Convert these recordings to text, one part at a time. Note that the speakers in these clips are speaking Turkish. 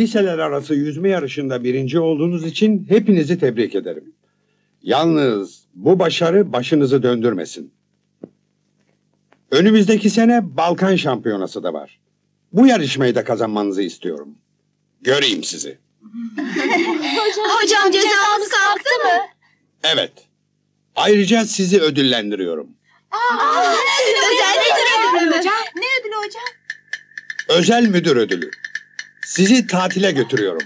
Liseler arası yüzme yarışında birinci olduğunuz için hepinizi tebrik ederim. Yalnız bu başarı başınızı döndürmesin. Önümüzdeki sene Balkan Şampiyonası da var. Bu yarışmayı da kazanmanızı istiyorum. Göreyim sizi. Hocam cezamız kalktı mı? Evet. Ayrıca sizi ödüllendiriyorum. Özel ne ödülü hocam? Ne ödülü hocam? Özel müdür ödülü. Sizi tatile götürüyorum.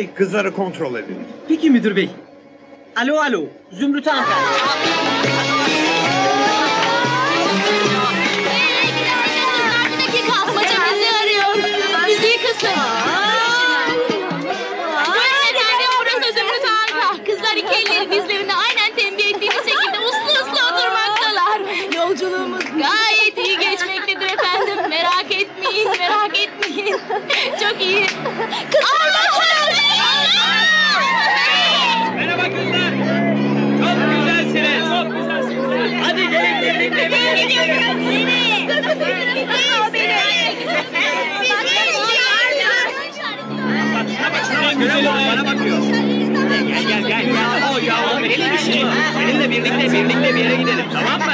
Bey kızları kontrol edin. Peki müdür bey. Alo alo. Zümrüt elleri dizlerine aynen tembih ettiğimiz şekilde uslu uslu oturmaktalar. Yolculuğumuz gayet iyi geçmektedir efendim. Merak etmeyin, merak etmeyin. Çok iyi. Kızlar bana bakıyor. Gel gel gel. gel. O ya benim işim. Seninle birlikte birlikte bir yere gidelim tamam mı?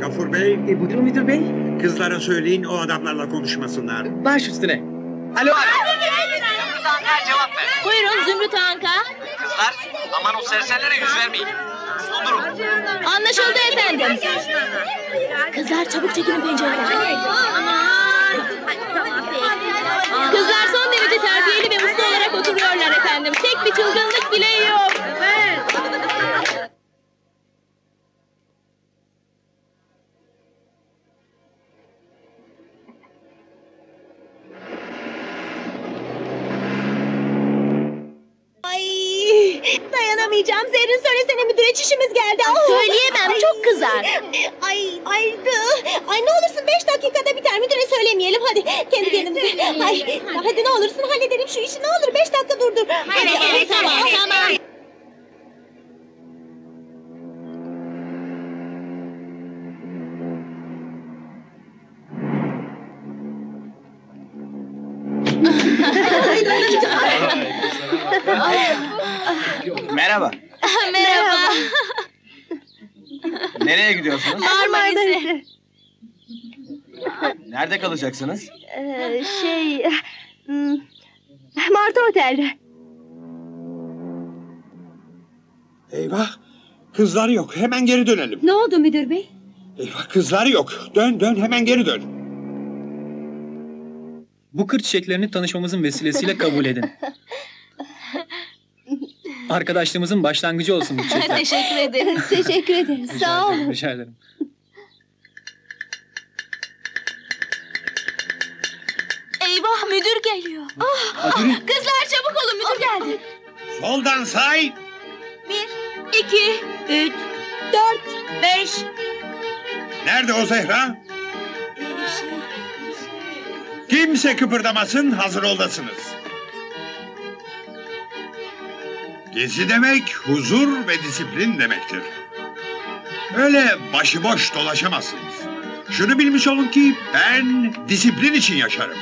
Gafur Bey E, buyurun müdür bey. kızlara söyleyin o adamlarla konuşmasınlar. Baş üstüne. Alo. Buyurun Zümrüt Anka. Kızlar aman o serserilere yüz vermeyin. Uslu durun. Anlaşıldı efendim. Kızlar çabuk çekilin pencereden. Kızlar son derece terbiyeli ve uslu olarak oturuyorlar efendim. Tek bir çılgınlık bile yok. Ağlayacağım. Zerrin söylesene müdüre çişimiz geldi. Söyleyemem, çok kızar. Ay ay ay ne olursun beş dakikada biter müdüre söylemeyelim hadi kendi kendimize. Ay hadi ne olursun halledelim şu işi ne olur beş dakika durdur. Hadi, evet, tamam, tamam. Merhaba. Merhaba. Nereye gidiyorsunuz? Marmaris'e. Nerede kalacaksınız? Ee, şey hmm, Martı Otel'de. Eyvah. Kızlar yok. Hemen geri dönelim. Ne oldu müdür bey? Eyvah kızlar yok. Dön dön hemen geri dön. Bu kır çiçeklerini tanışmamızın vesilesiyle kabul edin. Arkadaşlığımızın başlangıcı olsun bu çiçekler. Teşekkür ederim. Teşekkür ederiz sağ olun. Rica ederim. Eyvah müdür geliyor. Hadi yürü. Kızlar çabuk olun müdür geldi. Soldan say. Bir, iki, üç, Dört. beş. Nerede o Zehra? Kimse kıpırdamasın hazır oldasınız. Gezi demek huzur ve disiplin demektir. Öyle başıboş dolaşamazsınız. Şunu bilmiş olun ki ben disiplin için yaşarım.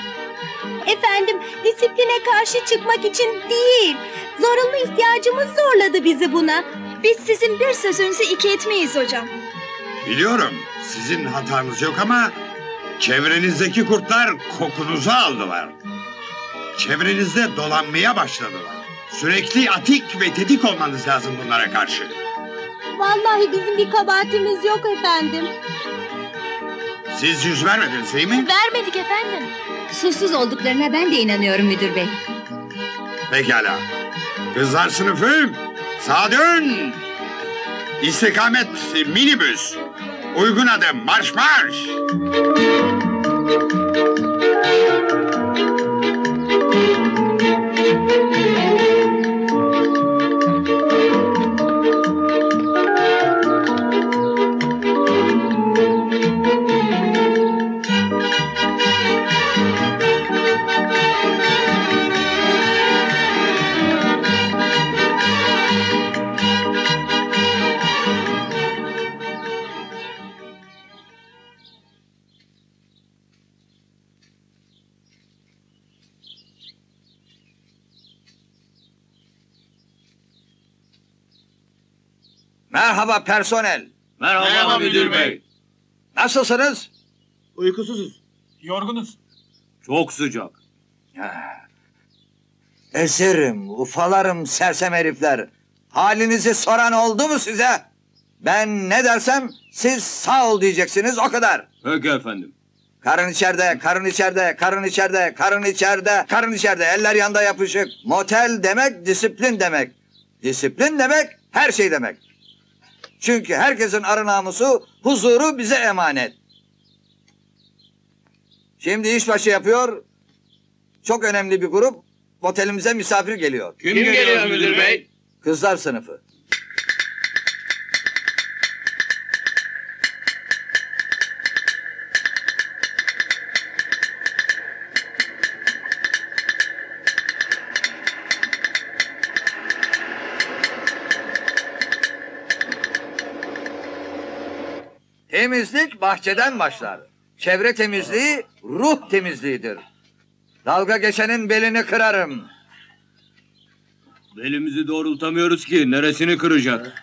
Efendim disipline karşı çıkmak için değil. Zorunlu ihtiyacımız zorladı bizi buna. Biz sizin bir sözünüzü iki etmeyiz hocam. Biliyorum sizin hatanız yok ama çevrenizdeki kurtlar kokunuzu aldılar. Çevrenizde dolanmaya başladılar. Sürekli atik ve tedik olmanız lazım bunlara karşı. Vallahi bizim bir kabahatimiz yok efendim. Siz yüz vermediniz değil mi? Vermedik efendim. Susuz olduklarına ben de inanıyorum müdür bey. Pekala. Kızlar sınıfı sağa dön. İstikamet minibüs. Uygun adım marş marş. Merhaba personel. Merhaba, müdür bey. Nasılsınız? Uykusuzuz. Yorgunuz. Çok sıcak. Eserim, ufalarım sersem herifler. Halinizi soran oldu mu size? Ben ne dersem siz sağ ol diyeceksiniz o kadar. Peki efendim. Karın içeride, karın içeride, karın içeride, karın içeride, karın içeride, eller yanda yapışık. Motel demek disiplin demek. Disiplin demek her şey demek. Çünkü herkesin arı namusu, huzuru bize emanet. Şimdi işbaşı yapıyor. Çok önemli bir grup otelimize misafir geliyor. Kim, geliyor müdür bey? Kızlar sınıfı. Temizlik bahçeden başlar. Çevre temizliği ruh temizliğidir. Dalga geçenin belini kırarım. Belimizi doğrultamıyoruz ki. Neresini kıracak?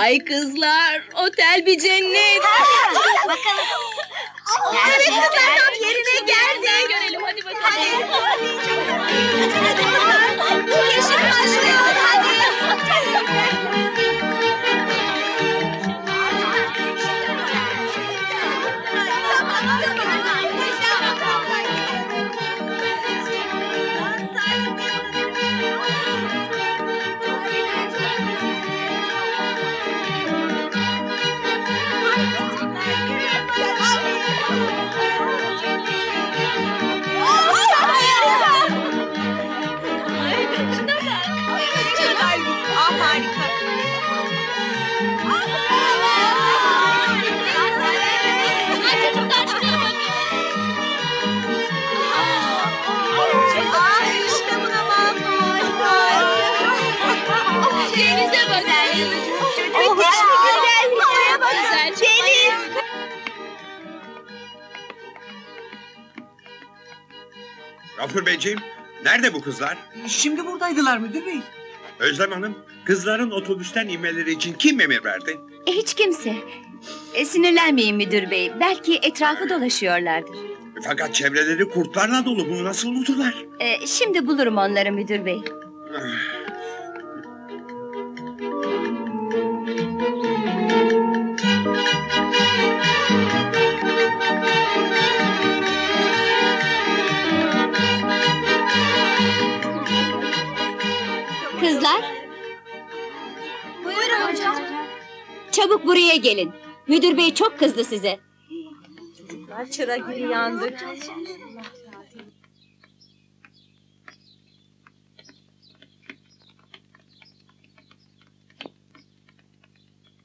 Ay kızlar, otel bir cennet. Bakalım. Kızlar tam yerine geldik. Görelim hadi bakalım. Bu yeşil başlıyor hadi. Gafur Beyciğim, nerede bu kızlar? Şimdi buradaydılar müdür bey. Özlem Hanım, kızların otobüsten inmeleri için kim emir verdi? E, Hiç kimse. E, sinirlenmeyin müdür bey. Belki etrafı dolaşıyorlardır. Fakat çevreleri kurtlarla dolu. Bunu nasıl unuturlar? E, şimdi bulurum onları müdür bey. Hocam. Çabuk buraya gelin. Müdür bey çok kızdı size. Çıra gibi yandık.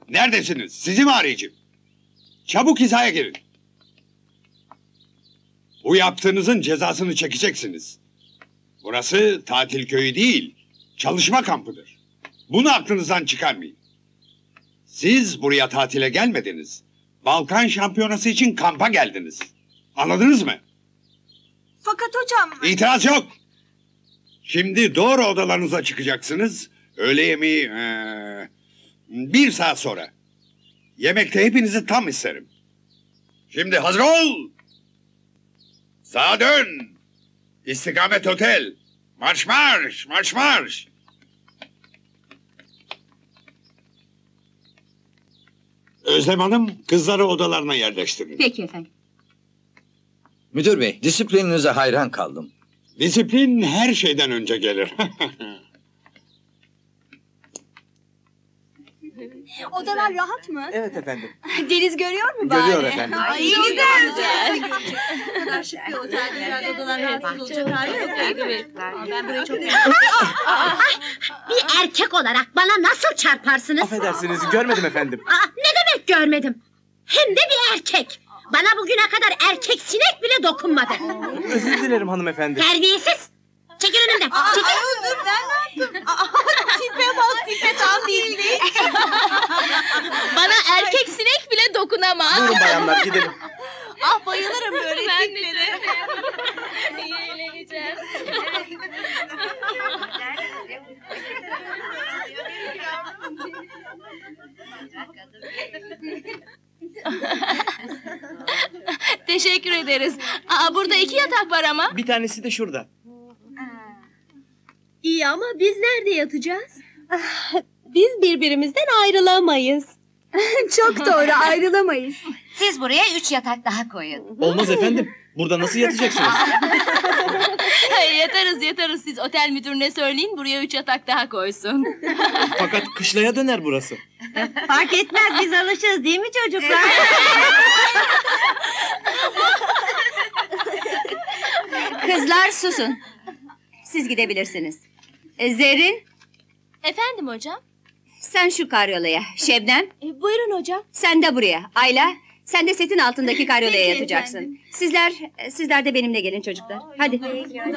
Neredesiniz? Sizi mi arayacağım? Çabuk hizaya girin. Bu yaptığınızın cezasını çekeceksiniz. Burası tatil köyü değil, çalışma kampıdır. Bunu aklınızdan çıkarmayın. Siz buraya tatile gelmediniz. Balkan şampiyonası için kampa geldiniz. Anladınız mı? Fakat hocam. İtiraz yok. Şimdi doğru odalarınıza çıkacaksınız. Öğle yemeği eee, bir saat sonra. Yemekte hepinizi tam isterim. Şimdi hazır ol. Sağa dön. İstikamet otel. Marş marş marş marş. Özlem Hanım kızları odalarına yerleştirin. Peki efendim. Müdür bey, disiplininize hayran kaldım. Disiplin her şeyden önce gelir. Odalar rahat mı? Evet efendim. Deniz görüyor mu bari? Görüyor efendim. Ay, Çok güzel. güzel. Bir erkek olarak bana nasıl çarparsınız? Affedersiniz görmedim efendim. Aa, görmedim? Hem de bir erkek. Bana bugüne kadar erkek sinek bile dokunmadı. Özür dilerim hanımefendi. Terbiyesiz. Çekil önümden. Çekil. Tipe bak tipe tam değil. Bana erkek sinek bile dokunamaz. Buyurun bayanlar gidelim. Ah bayılırım böyle tiplere. İyi eğleneceğiz. Teşekkür ederiz. Aa, burada iki yatak var ama. Bir tanesi de şurada. İyi ama biz nerede yatacağız? Biz birbirimizden ayrılamayız. Çok doğru ayrılamayız. Siz buraya üç yatak daha koyun. Olmaz efendim. Burada nasıl yatacaksınız? yatarız yatarız siz otel müdürüne söyleyin buraya üç yatak daha koysun. Fakat kışlaya döner burası. Fark etmez biz alışırız değil mi çocuklar? Kızlar susun. Siz gidebilirsiniz. E, Zerrin Efendim hocam? sen şu karyolaya. Şebnem E, buyurun hocam. sen de buraya. Ayla sen de setin altındaki karyolaya Peki yatacaksın. efendim. Sizler sizler de benimle gelin çocuklar. Hadi. Hadi hocam.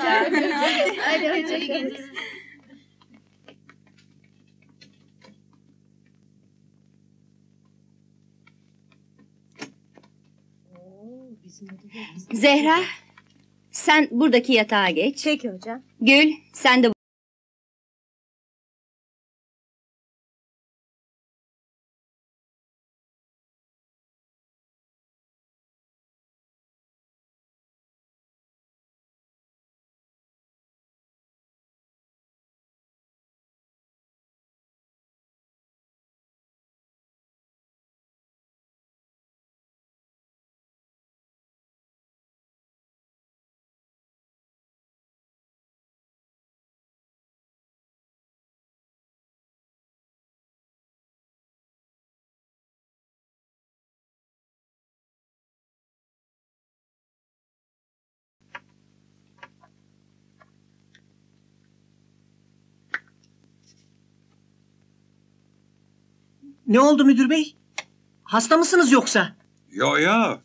Zehra sen buradaki yatağa geç. Peki hocam. Gül sen de Ne oldu müdür bey? Hasta mısınız yoksa? Yo yo.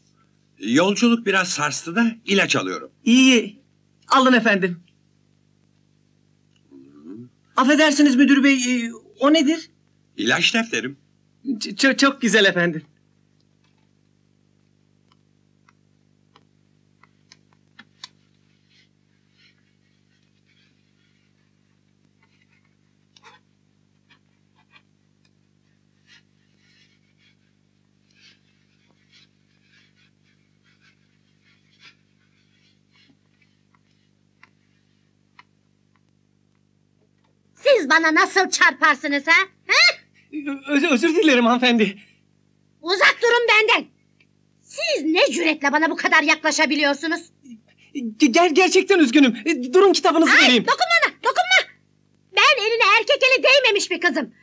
Yolculuk biraz sarstı da ilaç alıyorum. İyi. Alın efendim. Affedersiniz müdür bey. e, O nedir? İlaç defterim. Ç- çok, çok güzel efendim. Siz bana nasıl çarparsınız ha? ha? Ö- özür dilerim hanımefendi. Uzak durun benden. Siz ne cüretle bana bu kadar yaklaşabiliyorsunuz? Ger- gerçekten üzgünüm. E, Durun kitabınızı Ay vereyim. dokunma ona dokunma. Ben eline erkek eli değmemiş bir kızım.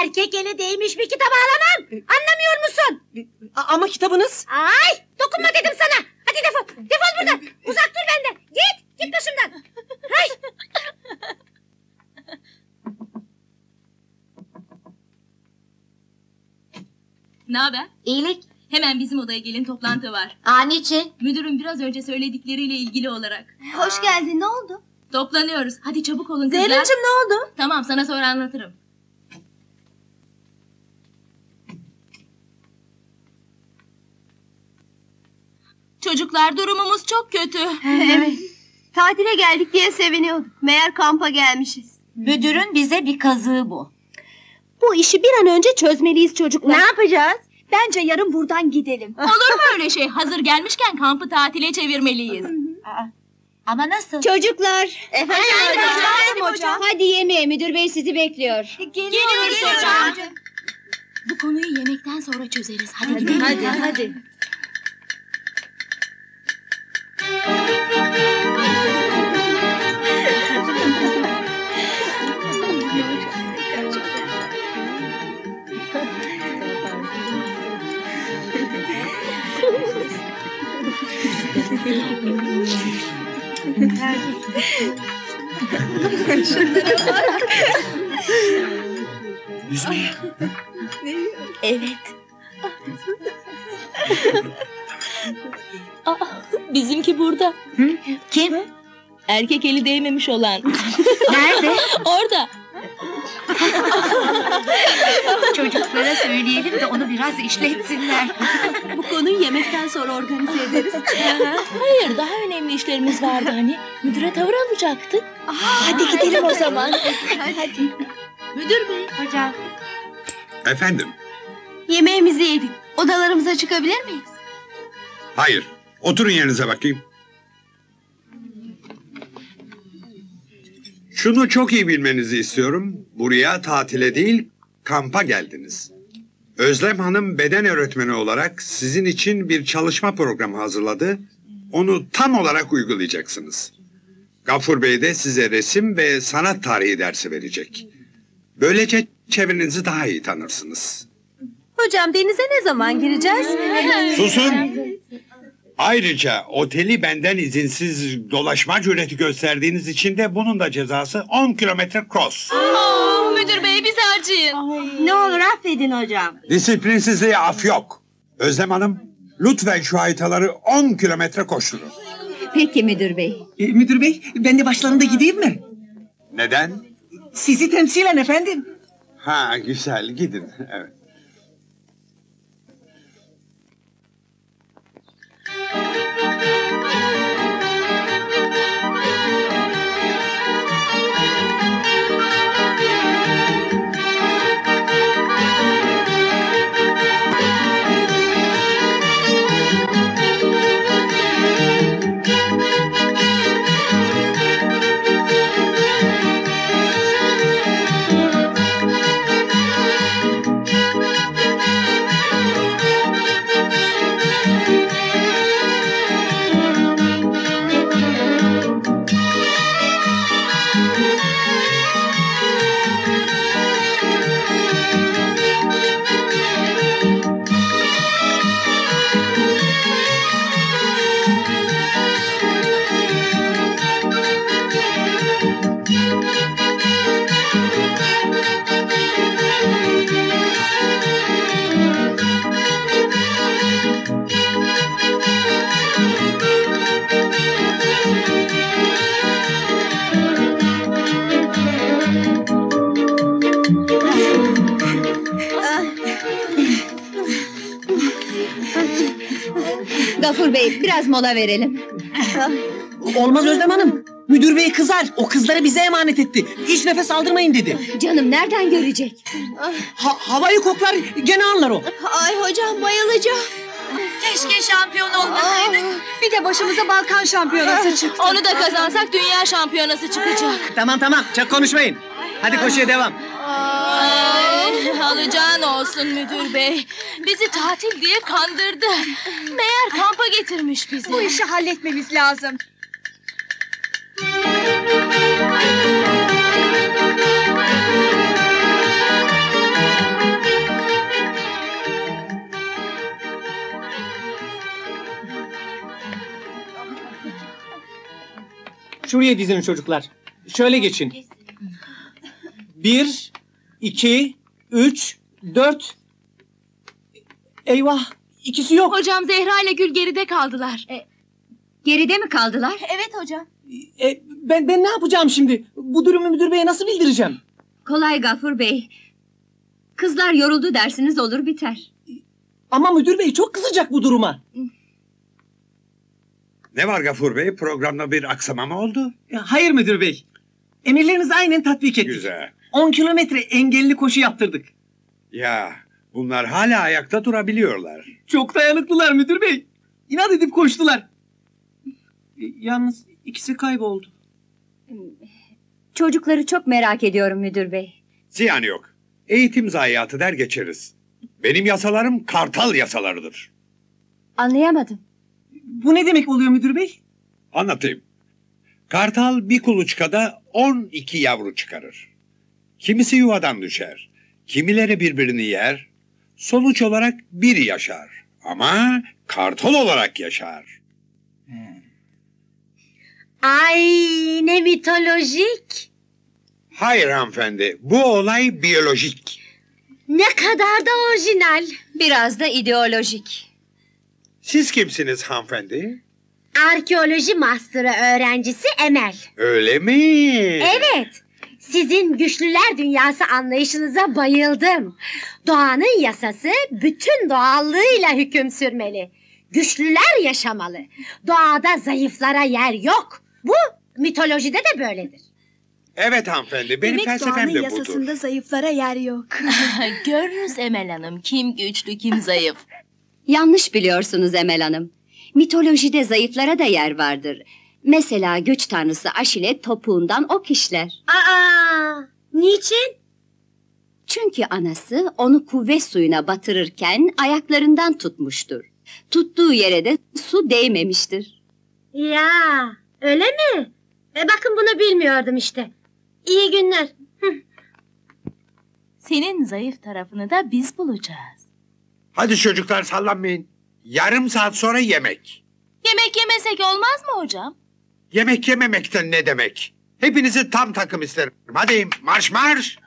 Erkek eli değmiş bir kitap alamam. Anlamıyor musun? A- ama kitabınız. Ay dokunma dedim sana. Hadi defol. Defol buradan. Uzak dur benden. Git. Git başımdan. Ay. Ne haber? İyilik. Hemen bizim odaya gelin toplantı var. Aa niçin? Müdürün biraz önce söyledikleriyle ilgili olarak. Hoş geldin ne oldu? Toplanıyoruz. Hadi çabuk olun kızlar. Zeynoncum ne oldu? Tamam sana sonra anlatırım. Çocuklar durumumuz çok kötü. evet. Tatile geldik diye seviniyorduk. Meğer kampa gelmişiz. Müdürün bize bir kazığı bu. Bu işi bir an önce çözmeliyiz çocuklar. Ne yapacağız? Bence yarın buradan gidelim. Olur mu öyle şey? Hazır gelmişken kampı tatile çevirmeliyiz. Ama nasıl? Çocuklar. Efendim, hocam. hocam. Hadi yemeğe müdür bey sizi bekliyor. Geliyoruz hocam. Bu konuyu yemekten sonra çözeriz. Hadi, gidelim. Hadi hadi. Yüzmeye. Evet. Aa, bizimki burada. Kim? Erkek eli değmemiş olan. Nerede? Orada. Çocuklara söyleyelim de onu biraz işletsinler. Bu konuyu yemekten sonra organize ederiz. Hayır daha önemli işlerimiz vardı hani. Müdüre tavır alacaktık. hadi gidelim o zaman. hadi. Müdür bey. Hocam. Efendim? Yemeğimizi yedik. Odalarımıza çıkabilir miyiz? Hayır. Oturun yerinize bakayım. Şunu çok iyi bilmenizi istiyorum. Buraya tatile değil, kampa geldiniz. Özlem Hanım beden öğretmeni olarak sizin için bir çalışma programı hazırladı. Onu tam olarak uygulayacaksınız. Gafur Bey de size resim ve sanat tarihi dersi verecek. Böylece çevrenizi daha iyi tanırsınız. Hocam denize ne zaman gireceğiz? Susun! Ayrıca oteli benden izinsiz dolaşma cüreti gösterdiğiniz için de bunun da cezası 10 kilometre cross. Oo, müdür bey bizi acıyın. ne olur affedin hocam. Disiplinsizliğe af yok. Özlem Hanım, lütfen şu haytaları 10 kilometre koşturun. Peki müdür bey. E, müdür bey ben de başlarında gideyim mi? Neden? Sizi temsilen efendim. Ha güzel gidin. Evet. Gafur Bey biraz mola verelim. Olmaz Özlem Hanım. Müdür bey kızar. O kızları bize emanet etti. Hiç nefes aldırmayın dedi. Canım nereden görecek? Ha- havayı koklar gene anlar o. Ay hocam bayılacağım. Keşke şampiyon olmasaydık. Bir de başımıza Balkan şampiyonası çıktı. Onu da kazansak dünya şampiyonası çıkacak. Tamam tamam çok konuşmayın. Hadi koşuya devam. Alacağın olsun müdür bey. Bizi tatil diye kandırdı. Meğer kampa getirmiş bizi. Bu işi halletmemiz lazım. Şuraya dizinin çocuklar. Şöyle geçin. Bir, iki, üç, dört. Eyvah ikisi yok. Hocam Zehra ile Gül geride kaldılar. Geride mi kaldılar? Evet hocam. E, ben, ben ne yapacağım şimdi? Bu durumu müdür beye nasıl bildireceğim? Kolay Gafur Bey. Kızlar yoruldu dersiniz olur biter. Ama müdür bey çok kızacak bu duruma. Ne var Gafur Bey? Programda bir aksama mı oldu? Ya, Hayır müdür bey. Emirlerinizi aynen tatbik ettik. Güzel. 10 kilometre engelli koşu yaptırdık. Ya bunlar hala ayakta durabiliyorlar. Çok dayanıklılar müdür bey. İnat edip koştular. E, Yalnız ikisi kayboldu. Çocukları çok merak ediyorum müdür bey. Ziyan yok. Eğitim zayiatı der geçeriz. Benim yasalarım kartal yasalarıdır. Anlayamadım. Bu ne demek oluyor müdür bey? Anlatayım. Kartal bir kuluçkada 12 yavru çıkarır. Kimisi yuvadan düşer. Kimileri birbirini yer. Sonuç olarak biri yaşar. Ama kartal olarak yaşar. Ay ne mitolojik. Hayır hanımefendi. Bu olay biyolojik. Ne kadar da orijinal. Biraz da ideolojik. Siz kimsiniz hanımefendi? Arkeoloji master'ı öğrencisi Emel. Öyle mi? Evet. Sizin güçlüler dünyası anlayışınıza bayıldım. Doğanın yasası bütün doğallığıyla hüküm sürmeli. Güçlüler yaşamalı. Doğada zayıflara yer yok. Bu mitolojide de böyledir. Evet hanımefendi. Benim felsefem de budur. zayıflara yer yok. Görürüz Emel Hanım. Kim güçlü kim zayıf. Yanlış biliyorsunuz Emel Hanım. Mitolojide zayıflara da yer vardır. Mesela güç tanrısı Aşile topuğundan ok işler. Aa, niçin? Çünkü anası onu kuvvet suyuna batırırken ayaklarından tutmuştur. Tuttuğu yere de su değmemiştir. Ya, öyle mi? E, bakın bunu bilmiyordum işte. İyi günler. Senin zayıf tarafını da biz bulacağız. Hadi çocuklar sallanmayın. Yarım saat sonra yemek. Yemek yemesek olmaz mı hocam? Yemek yememekten ne demek? Hepinizi tam takım isterim. Hadi marş marş.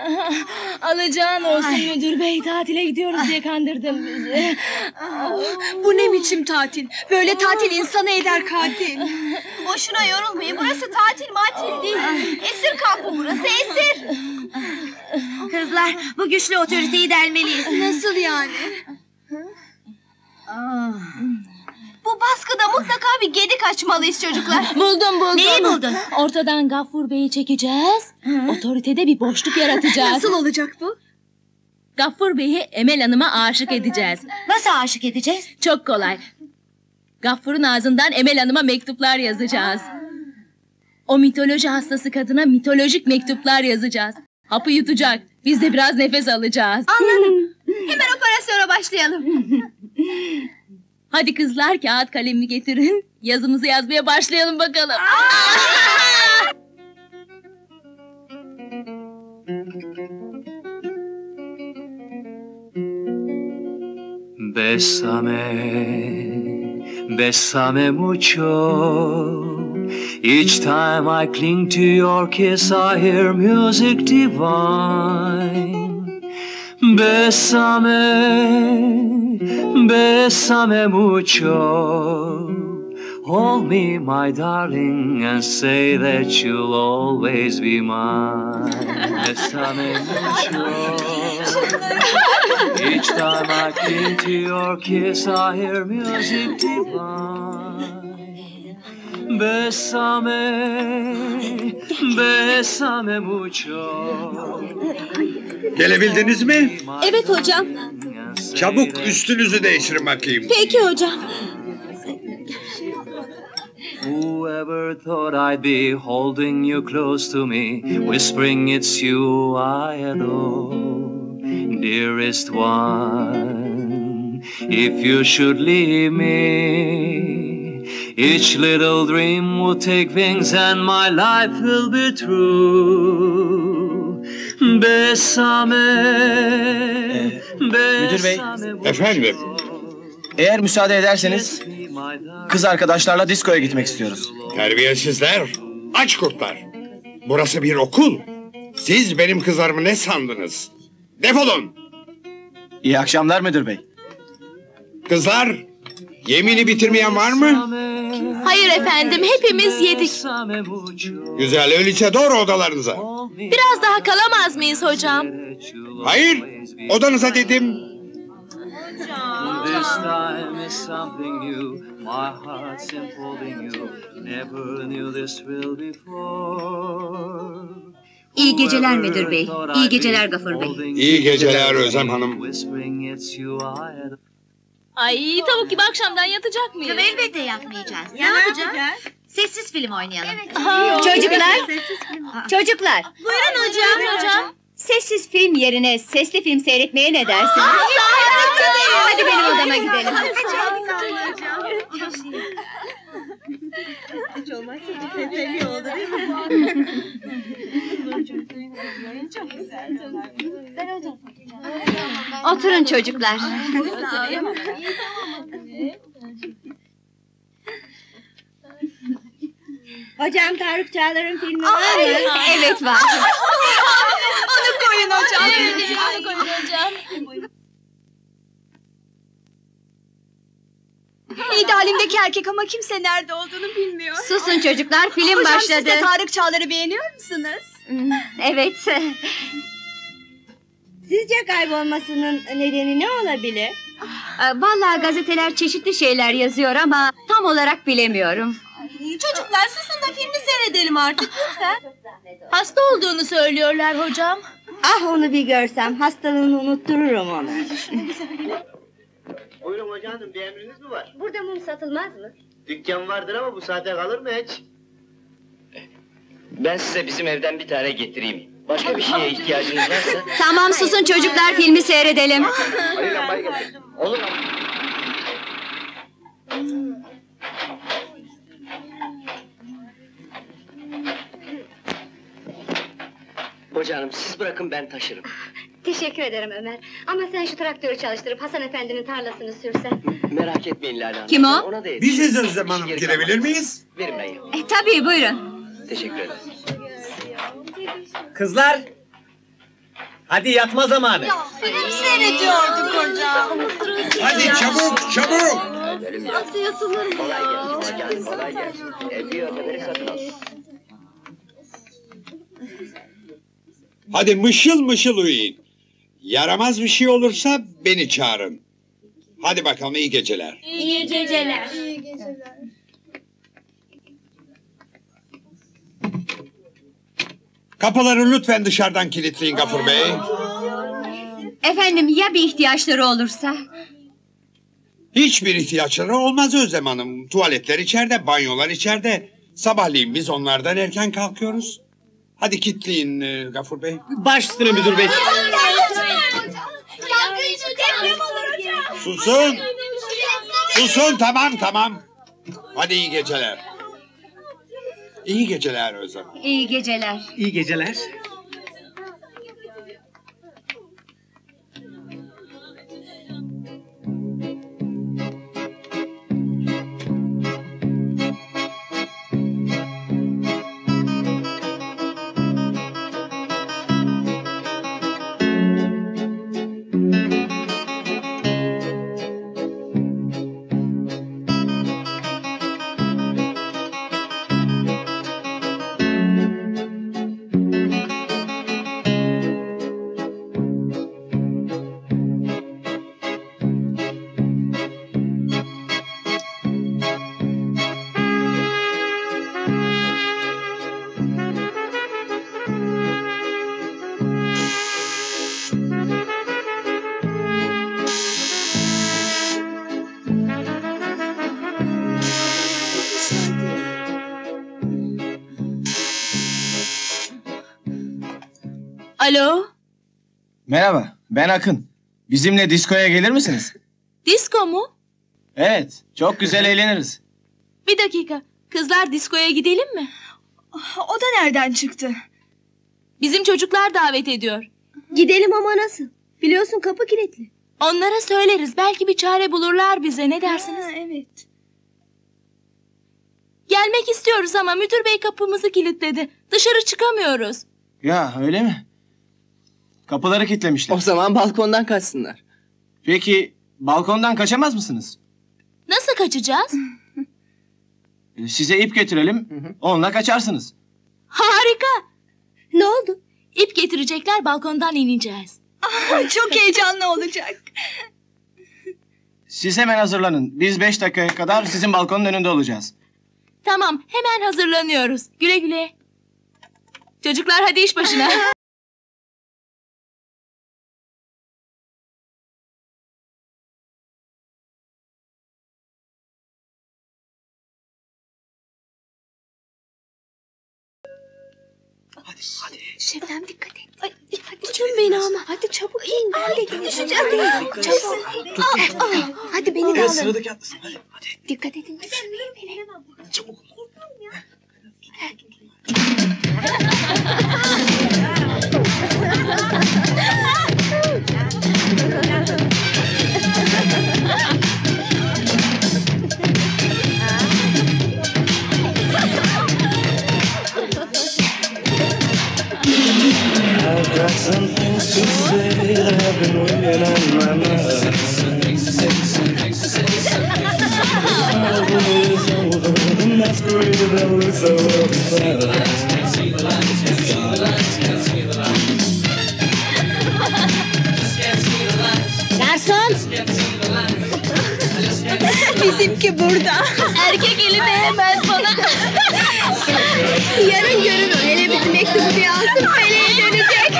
Alacağın olsun müdür bey tatile gidiyoruz diye kandırdın bizi. Bu ne biçim tatil? Böyle tatil insanı eder katil. Boşuna yorulmayın burası tatil matil değil. Esir kampı burası esir. Kızlar, bu güçlü otoriteyi delmeliyiz. Nasıl yani? Bu baskıda mutlaka bir gedik açmalıyız çocuklar. buldum buldum. Neyi buldun? Ortadan Gaffur Bey'i çekeceğiz. Otoritede bir boşluk yaratacağız. Nasıl olacak bu? Gaffur Bey'i Emel Hanım'a aşık edeceğiz. Nasıl aşık edeceğiz? Çok kolay. Gaffur'un ağzından Emel Hanım'a mektuplar yazacağız. O mitoloji hastası kadına mitolojik mektuplar yazacağız. Hapı yutacak. Biz de biraz nefes alacağız. Anladım. Hemen operasyona başlayalım. Hadi kızlar kağıt kalemini getirin. Yazımızı yazmaya başlayalım bakalım. Bésame, bésame mucho. Each time I cling to your kiss, I hear music divine. Bésame, bésame mucho. Hold me, my darling, and say that you'll always be mine. Bésame mucho. Each time I cling to your kiss, I hear music divine. Bésame, bésame mucho. Gelebildiniz mi? Evet hocam. Çabuk üstünüzü değiştirin bakayım. Peki hocam. Whoever thought I'd be holding you close to me, whispering it's you I adore, dearest one. If you should leave me, each little dream will take wings and my life will be true. Bésame, müdür bey. Efendim? Eğer müsaade ederseniz kız arkadaşlarla diskoya gitmek istiyoruz. Terbiyesizler, aç kurtlar. Burası bir okul. Siz benim kızlarımı ne sandınız? Defolun. İyi akşamlar müdür bey. Kızlar, yemini bitirmeyen var mı? Hayır efendim hepimiz yedik. Güzel, öyleyse doğru odalarınıza. Biraz daha kalamaz mıyız hocam? Hayır, odanıza dedim. This time is something new. My heart's enfolding you. Never knew this thrill before. İyi geceler müdür bey. İyi geceler Gafur bey. İyi geceler Özlem Hanım. Ay tavuk gibi akşamdan yatacak mıyız? Elbette yapmayacağız. Ne yapacağız? Sessiz film oynayalım. Çocuklar. Çocuklar. Buyurun hocam. hocam. Sessiz film yerine sesli film seyretmeye ne dersiniz? Hadi benim odama gidelim. Oturun çocuklar. Hocam Tarık Çağlar'ın filmi var mı? Evet var. Onu koyun hocam. Onu koyun hocam. İdealimdeki erkek ama kimse nerede olduğunu bilmiyor. Susun çocuklar film Hocam başladı. siz de Tarık Çağlar'ı beğeniyor musunuz? Hmm, Evet. Sizce kaybolmasının nedeni ne olabilir? Ee, Vallahi gazeteler çeşitli şeyler yazıyor ama tam olarak bilemiyorum. Çocuklar susun da filmi seyredelim artık lütfen. Hasta olduğunu söylüyorlar hocam. Ah onu bir görsem hastalığını unuttururum onu. Buyurun hoca hanım bir emriniz mi var? Burada mum satılmaz mı? Dükkan vardır ama bu saate kalır mı hiç? Ben size bizim evden bir tane getireyim. Başka bir şeye ihtiyacınız varsa... Tamam susun çocuklar filmi seyredelim. Hayır lambayı getir. Olur mu? Hoca hanım siz bırakın ben taşırım. Teşekkür ederim Ömer. Ama sen şu traktörü çalıştırıp Hasan Efendi'nin tarlasını sürsen. Merak etmeyin Lale Hanım. Kim o? Ona da Biziz Özlem Hanım, girebilir miyiz? Verin ben ya. E, tabii buyurun. Teşekkür ederim. Kızlar. Hadi yatma zamanı. Film seyrediyorduk hocam. Hadi çabuk, çabuk. Kolay gelsin hoca hanım kolay gelsin. E, bir öteberi satın al. Hadi mışıl mışıl uyuyun. Yaramaz bir şey olursa beni çağırın. Hadi bakalım iyi geceler. İyi geceler. Kapıları lütfen dışarıdan kilitleyin Gafur Bey. Efendim ya bir ihtiyaçları olursa? Hiçbir ihtiyaçları olmaz Özlem Hanım. Tuvaletler içeride, banyolar içeride. Sabahleyin biz onlardan erken kalkıyoruz. Hadi kilitleyin e, Gafur Bey. Baş üstüne müdür bey. Susun. Susun tamam tamam. Hadi iyi geceler. İyi geceler Özlem. İyi geceler. İyi geceler. Merhaba, ben Akın. Bizimle diskoya gelir misiniz? Disko mu? Evet, çok güzel eğleniriz. Bir dakika. Kızlar diskoya gidelim mi? O da nereden çıktı? Bizim çocuklar davet ediyor. Gidelim ama nasıl? Biliyorsun kapı kilitli. Onlara söyleriz. Belki bir çare bulurlar bize. Ne dersiniz? evet. Gelmek istiyoruz ama müdür bey kapımızı kilitledi. Dışarı çıkamıyoruz. Ya öyle mi? Kapıları kilitlemişler. O zaman balkondan kaçsınlar. Peki balkondan kaçamaz mısınız? Nasıl kaçacağız? Ee, Size ip getirelim, onunla kaçarsınız. Harika. Ne oldu? İp getirecekler balkondan ineceğiz. Çok heyecanlı olacak. Siz hemen hazırlanın. Biz beş dakikaya kadar sizin balkonun önünde olacağız. Tamam hemen hazırlanıyoruz. Güle güle. Çocuklar hadi iş başına. Şebnem dikkat et. Ay, hadi tutun beni ama. Hadi çabuk in. Hadi düşeceğim. Hadi çabuk. Aa, Hadi beni de alın. atlasın. Hadi, hadi. Dikkat edin düşürmeyin beni. Çabuk. I've got some things to say that have been weighing on my mind. Is over, the masquerade that looks so well Garson. Bizimki burada. Erkek eli değmez bana. Yarın görür o. Hele bizim mektubu bir alsın. Feleğe dönecek.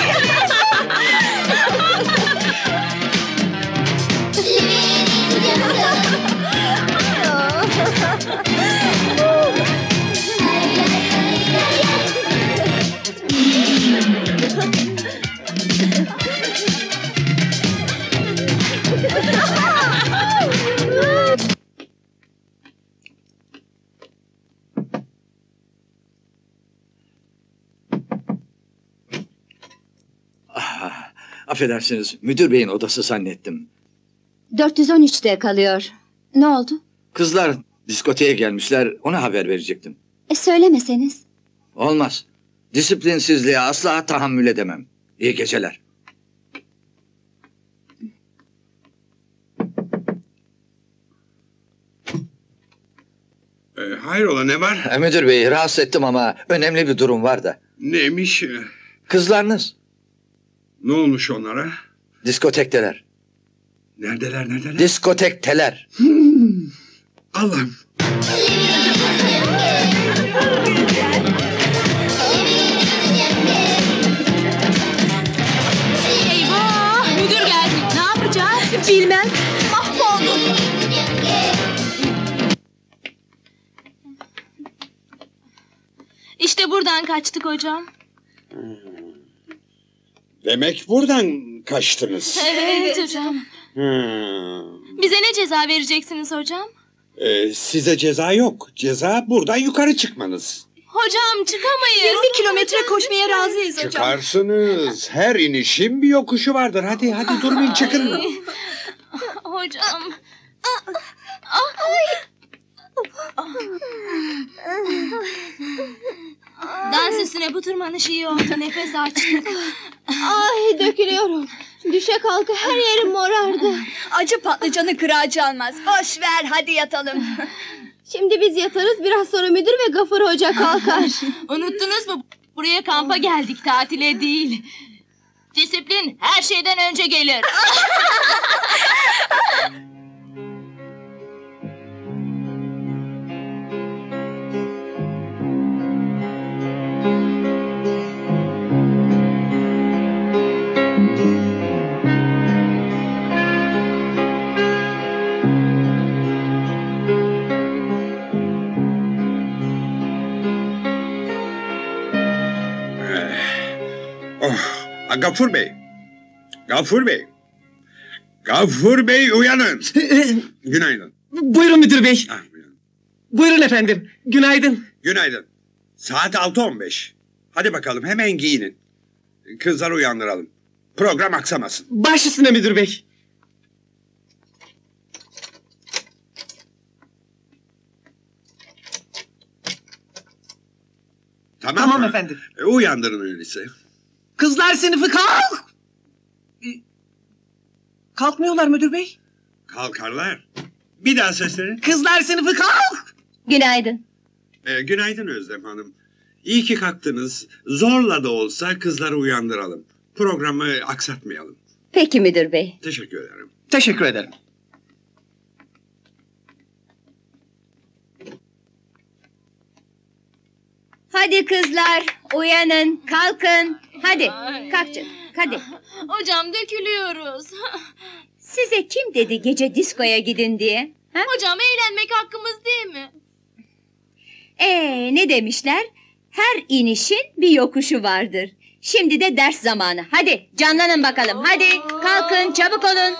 Affedersiniz müdür beyin odası zannettim. 413'te kalıyor. Ne oldu? Kızlar diskoteye gelmişler ona haber verecektim. E söylemeseniz. Olmaz. Disiplinsizliğe asla tahammül edemem. İyi geceler. Ee, hayrola ne var? E, müdür bey rahatsız ettim ama önemli bir durum var da. Neymiş? Kızlarınız Ne olmuş onlara? diskotekteler. Neredeler neredeler? Diskotekteler. Allah'ım. Eyvah müdür geldi. Ne yapacağız? Bilmem. Mahvoldum. İşte buradan kaçtık hocam. Demek buradan kaçtınız. Evet, hocam. Hmm. Bize ne ceza vereceksiniz hocam? Ee, size ceza yok. Ceza buradan yukarı çıkmanız. Hocam çıkamayız. 20 kilometre koşmaya razıyız hocam. Çıkarsınız. Her inişin bir yokuşu vardır. Hadi hadi durmayın çıkın. Hocam. Dans üstüne bu tırmanış iyi oldu. Nefes açtık. Ay dökülüyorum. Düşe kalka her yerim morardı. Acı patlıcanı kırağı almaz. Boş ver hadi yatalım. Şimdi biz yatarız biraz sonra müdür ve Gafur Hoca kalkar. Unuttunuz mu? Buraya kampa geldik tatile değil. Disiplin her şeyden önce gelir. Gafur Bey. Gafur Bey. Gafur Bey uyanın. Günaydın. Buyurun müdür bey. Ha, uyanın. Buyurun efendim. Günaydın. Günaydın. Saat 6.15. Hadi bakalım hemen giyinin. Kızları uyandıralım. Program aksamasın. Baş üstüne müdür bey. Tamam, Tamam mı? efendim. E, uyandırın öyleyse. Kızlar sınıfı kalk. Ee, Kalkmıyorlar müdür bey. Kalkarlar. Bir daha seslenin. Kızlar sınıfı kalk. Günaydın. E, günaydın Özlem Hanım. İyi ki kalktınız. Zorla da olsa kızları uyandıralım. Programı aksatmayalım. Peki müdür bey. Teşekkür ederim. Teşekkür ederim. Hadi kızlar uyanın kalkın. Hadi kalk canım hadi. Hocam dökülüyoruz. Size kim dedi gece diskoya gidin diye? Ha? Hocam eğlenmek hakkımız değil mi? Ee ne demişler? Her inişin bir yokuşu vardır. Şimdi de ders zamanı. Hadi canlanın bakalım. Hadi kalkın çabuk olun.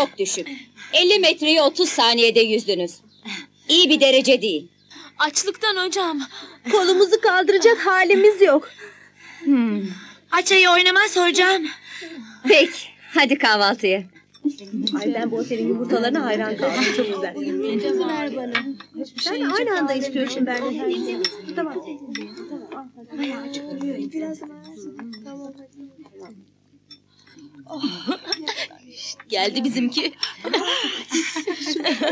Çok düşük. 50 metreyi 30 saniyede yüzdünüz. İyi bir derece değil. Açlıktan hocam. Kolumuzu kaldıracak halimiz yok. Aç ayı oynamaz hocam. Peki, hadi kahvaltıya. Ay ben bu otelin yumurtalarına hayran kaldım. Çok güzel. Ver bana. Sen aynı anda istiyorsun ben. Tamam. Geldi bizimki.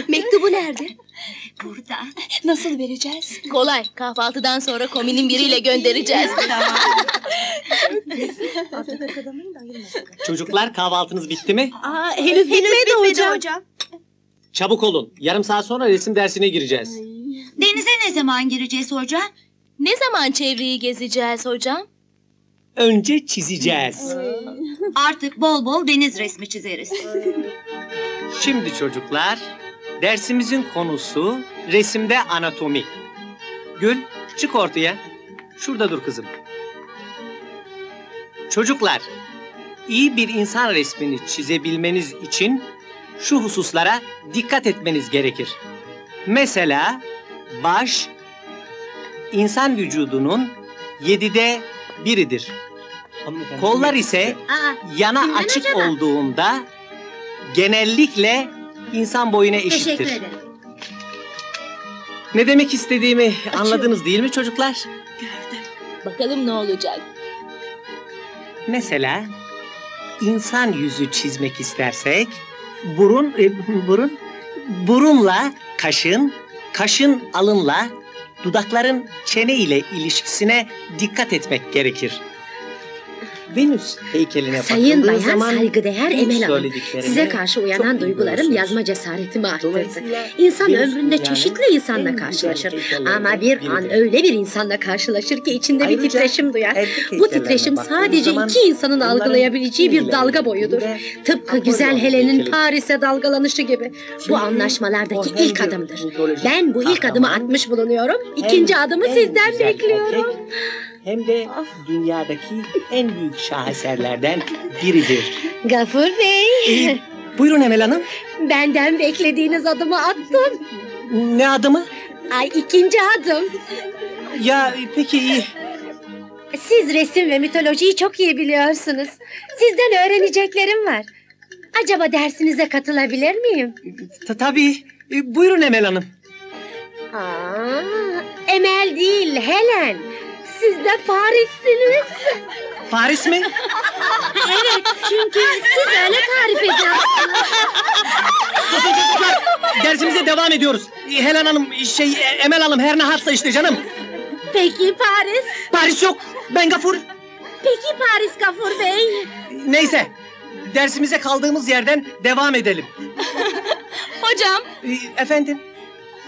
Mektubu nerede? burada. Nasıl vereceğiz? Kolay. Kahvaltıdan sonra kominin biriyle göndereceğiz. Çocuklar kahvaltınız bitti mi? Aa, henüz bitmedi, hocam. Çabuk olun. Yarım saat sonra resim dersine gireceğiz. Denize ne zaman gireceğiz hocam? ne zaman çevreyi gezeceğiz hocam? Önce çizeceğiz. Artık bol bol deniz resmi çizeriz. Şimdi çocuklar, dersimizin konusu resimde anatomi. Gül, çık ortaya. Şurada dur kızım. Çocuklar, iyi bir insan resmini çizebilmeniz için şu hususlara dikkat etmeniz gerekir. Mesela baş insan vücudunun yedide biridir. Kollar ise Aa, yana açık acaba. olduğunda genellikle insan boyuna teşekkür eşittir. ederim. Ne demek istediğimi anladınız değil mi çocuklar? Bakalım ne olacak? Mesela insan yüzü çizmek istersek burun e, burun burunla kaşın, kaşın alınla dudakların çene ile ilişkisine dikkat etmek gerekir. Venüs heykeline Sayın Bayan zaman saygıdeğer Emel Hanım, Size karşı uyanan duygularım yazma cesaretimi arttırdı. İnsan Venüs ömründe çeşitli insanla karşılaşır. Ama bir an biridir. öyle bir insanla karşılaşır ki içinde bir Ayrıca titreşim duyar. Bu titreşim sadece iki insanın algılayabileceği bir dalga boyudur. Tıpkı güzel Helen'in. Paris'e dalgalanışı gibi. Bu anlaşmalardaki ilk bir adımdır. Ben bu ilk adımı atmış bulunuyorum. İkinci adımı en sizden bekliyorum. Hem de dünyadaki en büyük şaheserlerden biridir. Gafur Bey, Ee, buyurun Emel Hanım. benden beklediğiniz adımı attım. Ne adımı? Ay ikinci adım. Ya peki iyi. Siz resim ve mitolojiyi çok iyi biliyorsunuz. Sizden öğreneceklerim var. Acaba dersinize katılabilir miyim? Ta- tabii. E, buyurun Emel Hanım. Aa, Emel değil, Helen. Siz de Paris'siniz. Paris mi? Evet, çünkü siz öyle tarif ediyorsunuz. Susun çocuklar. Dersimize devam ediyoruz. Helen Hanım, şey Emel Hanım her ne harfsa işte canım. Peki Paris. Paris yok. Ben Gafur. Peki Paris Gafur Bey. Neyse. Dersimize kaldığımız yerden devam edelim. Hocam E, efendim?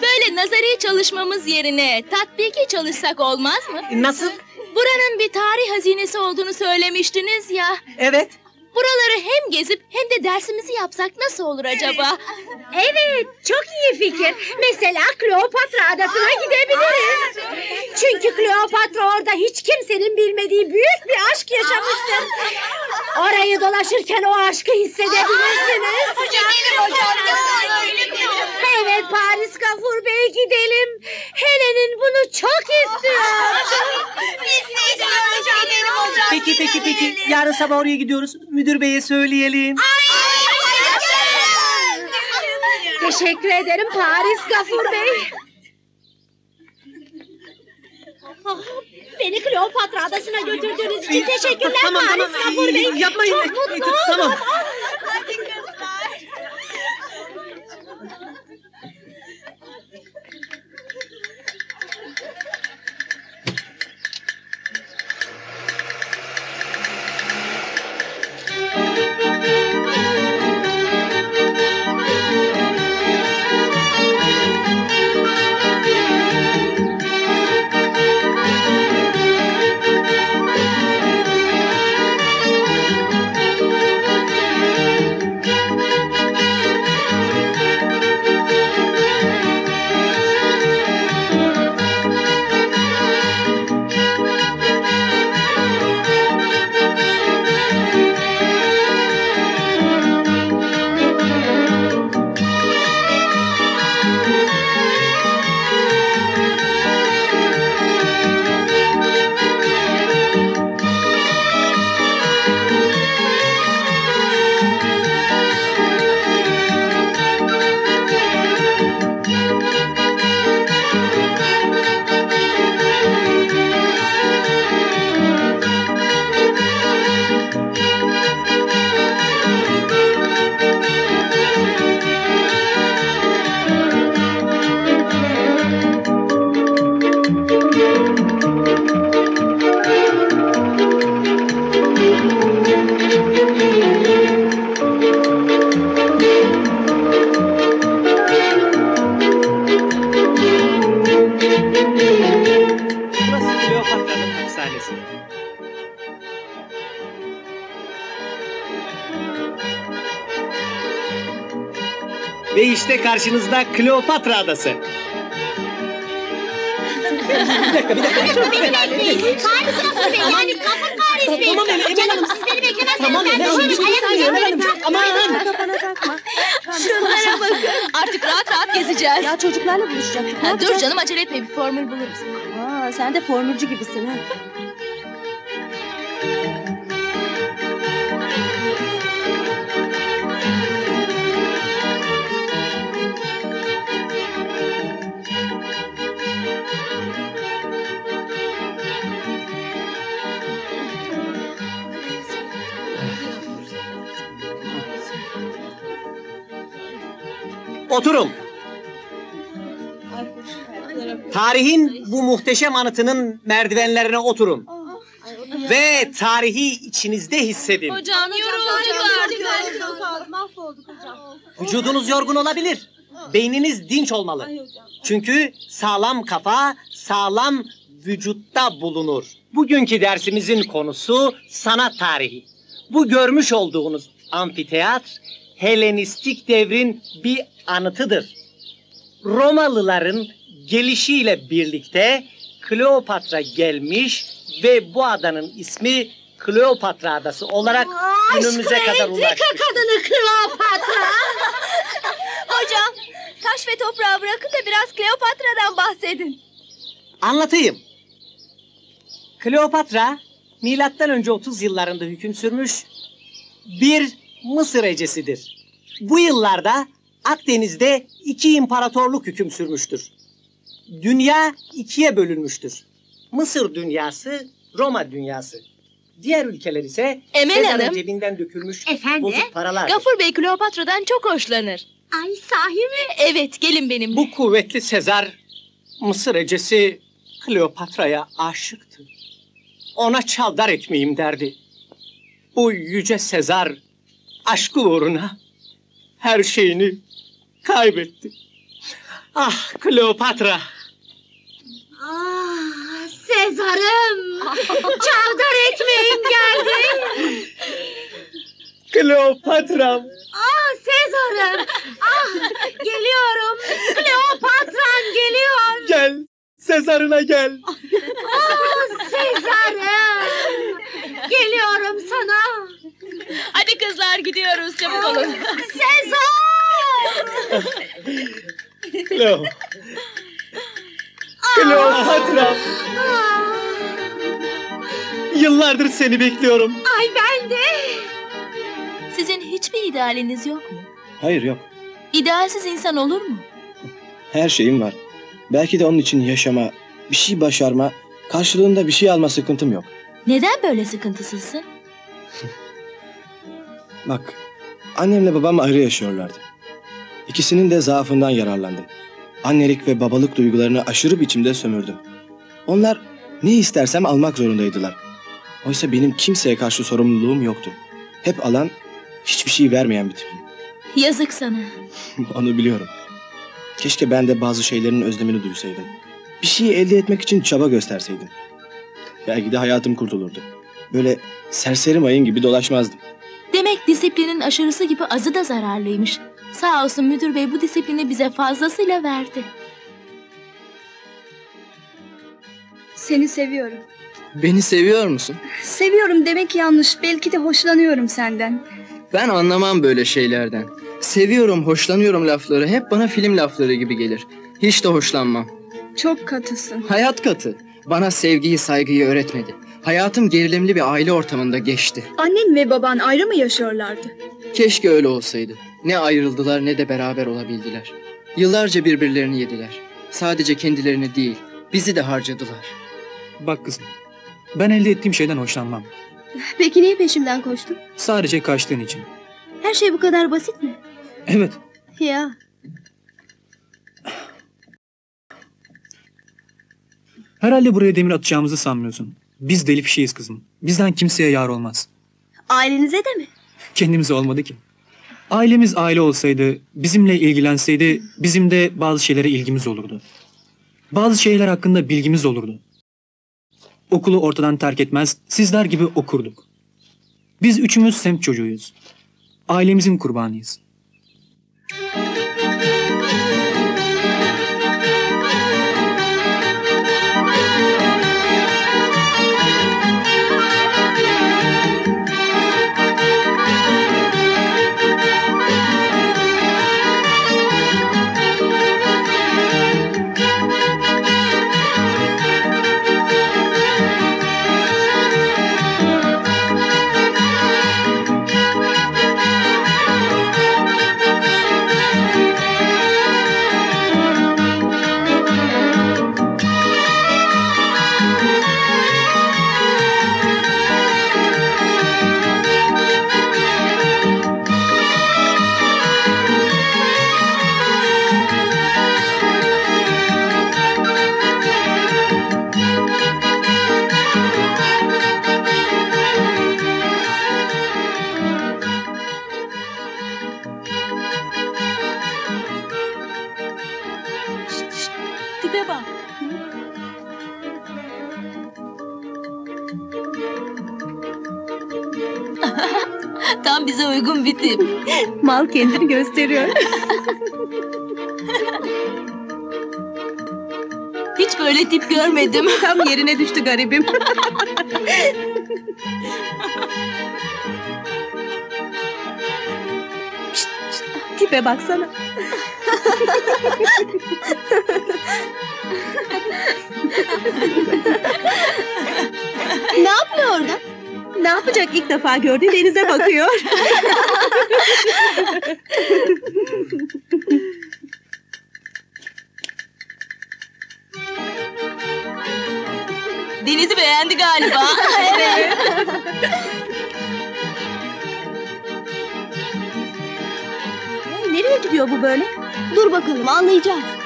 Böyle nazari çalışmamız yerine tatbiki çalışsak olmaz mı? Nasıl? Buranın bir tarih hazinesi olduğunu söylemiştiniz ya. Evet. Buraları hem gezip hem de dersimizi yapsak nasıl olur acaba? Evet, çok iyi fikir. Mesela Kleopatra adasına gidebiliriz. Çünkü Kleopatra orada hiç kimsenin bilmediği büyük bir aşk yaşamıştır. Orayı dolaşırken o aşkı hissedebilirsiniz. Gidelim hocam. Evet Paris Gafur Bey gidelim. Helen'in bunu çok istiyor. Biz de gidelim hocam. Gidelim hocam. Peki peki peki. Yarın sabah oraya gidiyoruz. Müdür beye söyleyelim. Teşekkür ederim Paris Gafur Bey. Beni Kleopatra adasına götürdüğünüz için teşekkürler Tamam, Paris tamam. Gafur Bey. Yapmayın. Çok mutlu Tamam. Ve işte karşınızda Kleopatra adası. bir dakika, bir dakika. Paris nasıl be? Yani kapın Paris be. Tamam, Emel Hanım. Canım siz beni beklemezseniz Tamam, ben Emel Hanım, düşerim. bir Ayak söyleyeyim, Emel ayağım Hanım. Aman. Kafana takma. Şunlara bakın. Artık rahat rahat gezeceğiz. Ya çocuklarla buluşacaktık. Ha, dur canım acele etme bir formül buluruz. Aa, sen de formülcü gibisin ha. Oturun. Tarihin bu muhteşem anıtının merdivenlerine oturun. Ve tarihi içinizde hissedin. Hocam yorulduk. Vücudunuz yorgun olabilir. Beyniniz dinç olmalı. Çünkü sağlam kafa sağlam vücutta bulunur. Bugünkü dersimizin konusu sanat tarihi. Bu görmüş olduğunuz amfiteyatr Helenistik devrin bir anıtıdır. Romalıların gelişiyle birlikte Kleopatra gelmiş ve bu adanın ismi Kleopatra Adası olarak günümüze kadar ulaşmıştır. kadını Kleopatra. Hocam taş ve toprağı bırakın da biraz Kleopatra'dan bahsedin. Anlatayım. Kleopatra milattan önce 30 yıllarında hüküm sürmüş bir Mısır ecesidir. Bu yıllarda Akdeniz'de iki imparatorluk hüküm sürmüştür. Dünya ikiye bölünmüştür. Mısır dünyası, Roma dünyası. Diğer ülkeler ise Emel Sezar'ın Hanım. cebinden dökülmüş Efendim? bozuk paralar. Gafur Bey Kleopatra'dan çok hoşlanır. Ay sahi mi? Evet gelin benimle. Bu kuvvetli Sezar Mısır ecesi Kleopatra'ya aşıktı. Ona çaldar etmeyeyim derdi. Bu yüce Sezar aşkı uğruna her şeyini kaybetti. Ah Kleopatra! Ah Sezar'ım. Çavdar ekmeğim geldi. Kleopatram! Ah Sezar'ım. Ah geliyorum. Kleopatran geliyor. Gel! Sezar'ına gel! Ah Sezar'ım. Geliyorum sana. Hadi kızlar gidiyoruz çabuk olun. Sezar. Kleo! Kleopatram! Ah, Yıllardır seni bekliyorum. Ay ben de. Sizin hiçbir idealiniz yok mu? Hayır yok. İdealsiz insan olur mu? Her şeyim var. Belki de onun için yaşama, bir şey başarma, karşılığında bir şey alma sıkıntım yok. Neden böyle sıkıntısızsın? Bak, annemle babam ayrı yaşıyorlardı. İkisinin de zaafından yararlandım. Annelik ve babalık duygularını aşırı biçimde sömürdüm. Onlar ne istersem almak zorundaydılar. Oysa benim kimseye karşı sorumluluğum yoktu. Hep alan, hiçbir şey vermeyen bir tipim. Yazık sana. Onu biliyorum. Keşke ben de bazı şeylerin özlemini duysaydım. Bir şeyi elde etmek için çaba gösterseydim. Belki de hayatım kurtulurdu. Böyle serseri mayın gibi dolaşmazdım. Demek disiplinin aşırısı gibi azı da zararlıymış. Sağ olsun müdür bey bu disiplini bize fazlasıyla verdi. Seni seviyorum. Beni seviyor musun? Seviyorum demek yanlış. Belki de hoşlanıyorum senden. Ben anlamam böyle şeylerden. Seviyorum, hoşlanıyorum lafları hep bana film lafları gibi gelir. Hiç de hoşlanmam. Çok katısın. Hayat katı. Bana sevgiyi, saygıyı öğretmedi. Hayatım gerilimli bir aile ortamında geçti. Annen ve baban ayrı mı yaşıyorlardı? Keşke öyle olsaydı. Ne ayrıldılar ne de beraber olabildiler. Yıllarca birbirlerini yediler. Sadece kendilerini değil, bizi de harcadılar. Bak kızım, ben elde ettiğim şeyden hoşlanmam. Peki niye peşimden koştun? Sadece kaçtığın için. Her şey bu kadar basit mi? Evet, Ya. herhalde buraya demir atacağımızı sanmıyorsun. Biz deli fişeğiz kızım. Bizden kimseye yar olmaz. Ailenize de mi? Kendimize olmadı ki. Ailemiz aile olsaydı, bizimle ilgilenseydi bizim de bazı şeylere ilgimiz olurdu. Bazı şeyler hakkında bilgimiz olurdu. Okulu ortadan terk etmez, sizler gibi okurduk. Biz üçümüz semt çocuğuyuz. Ailemizin kurbanıyız. Mal kendini gösteriyor. Hiç böyle tip görmedim. Tam yerine düştü garibim. Şşt, şşt, Tipe baksana. Ne yapıyor orada? Ne yapacak ilk defa gördü denize bakıyor. Deniz'i beğendi galiba. evet. Nereye gidiyor bu böyle? Dur bakalım anlayacağız.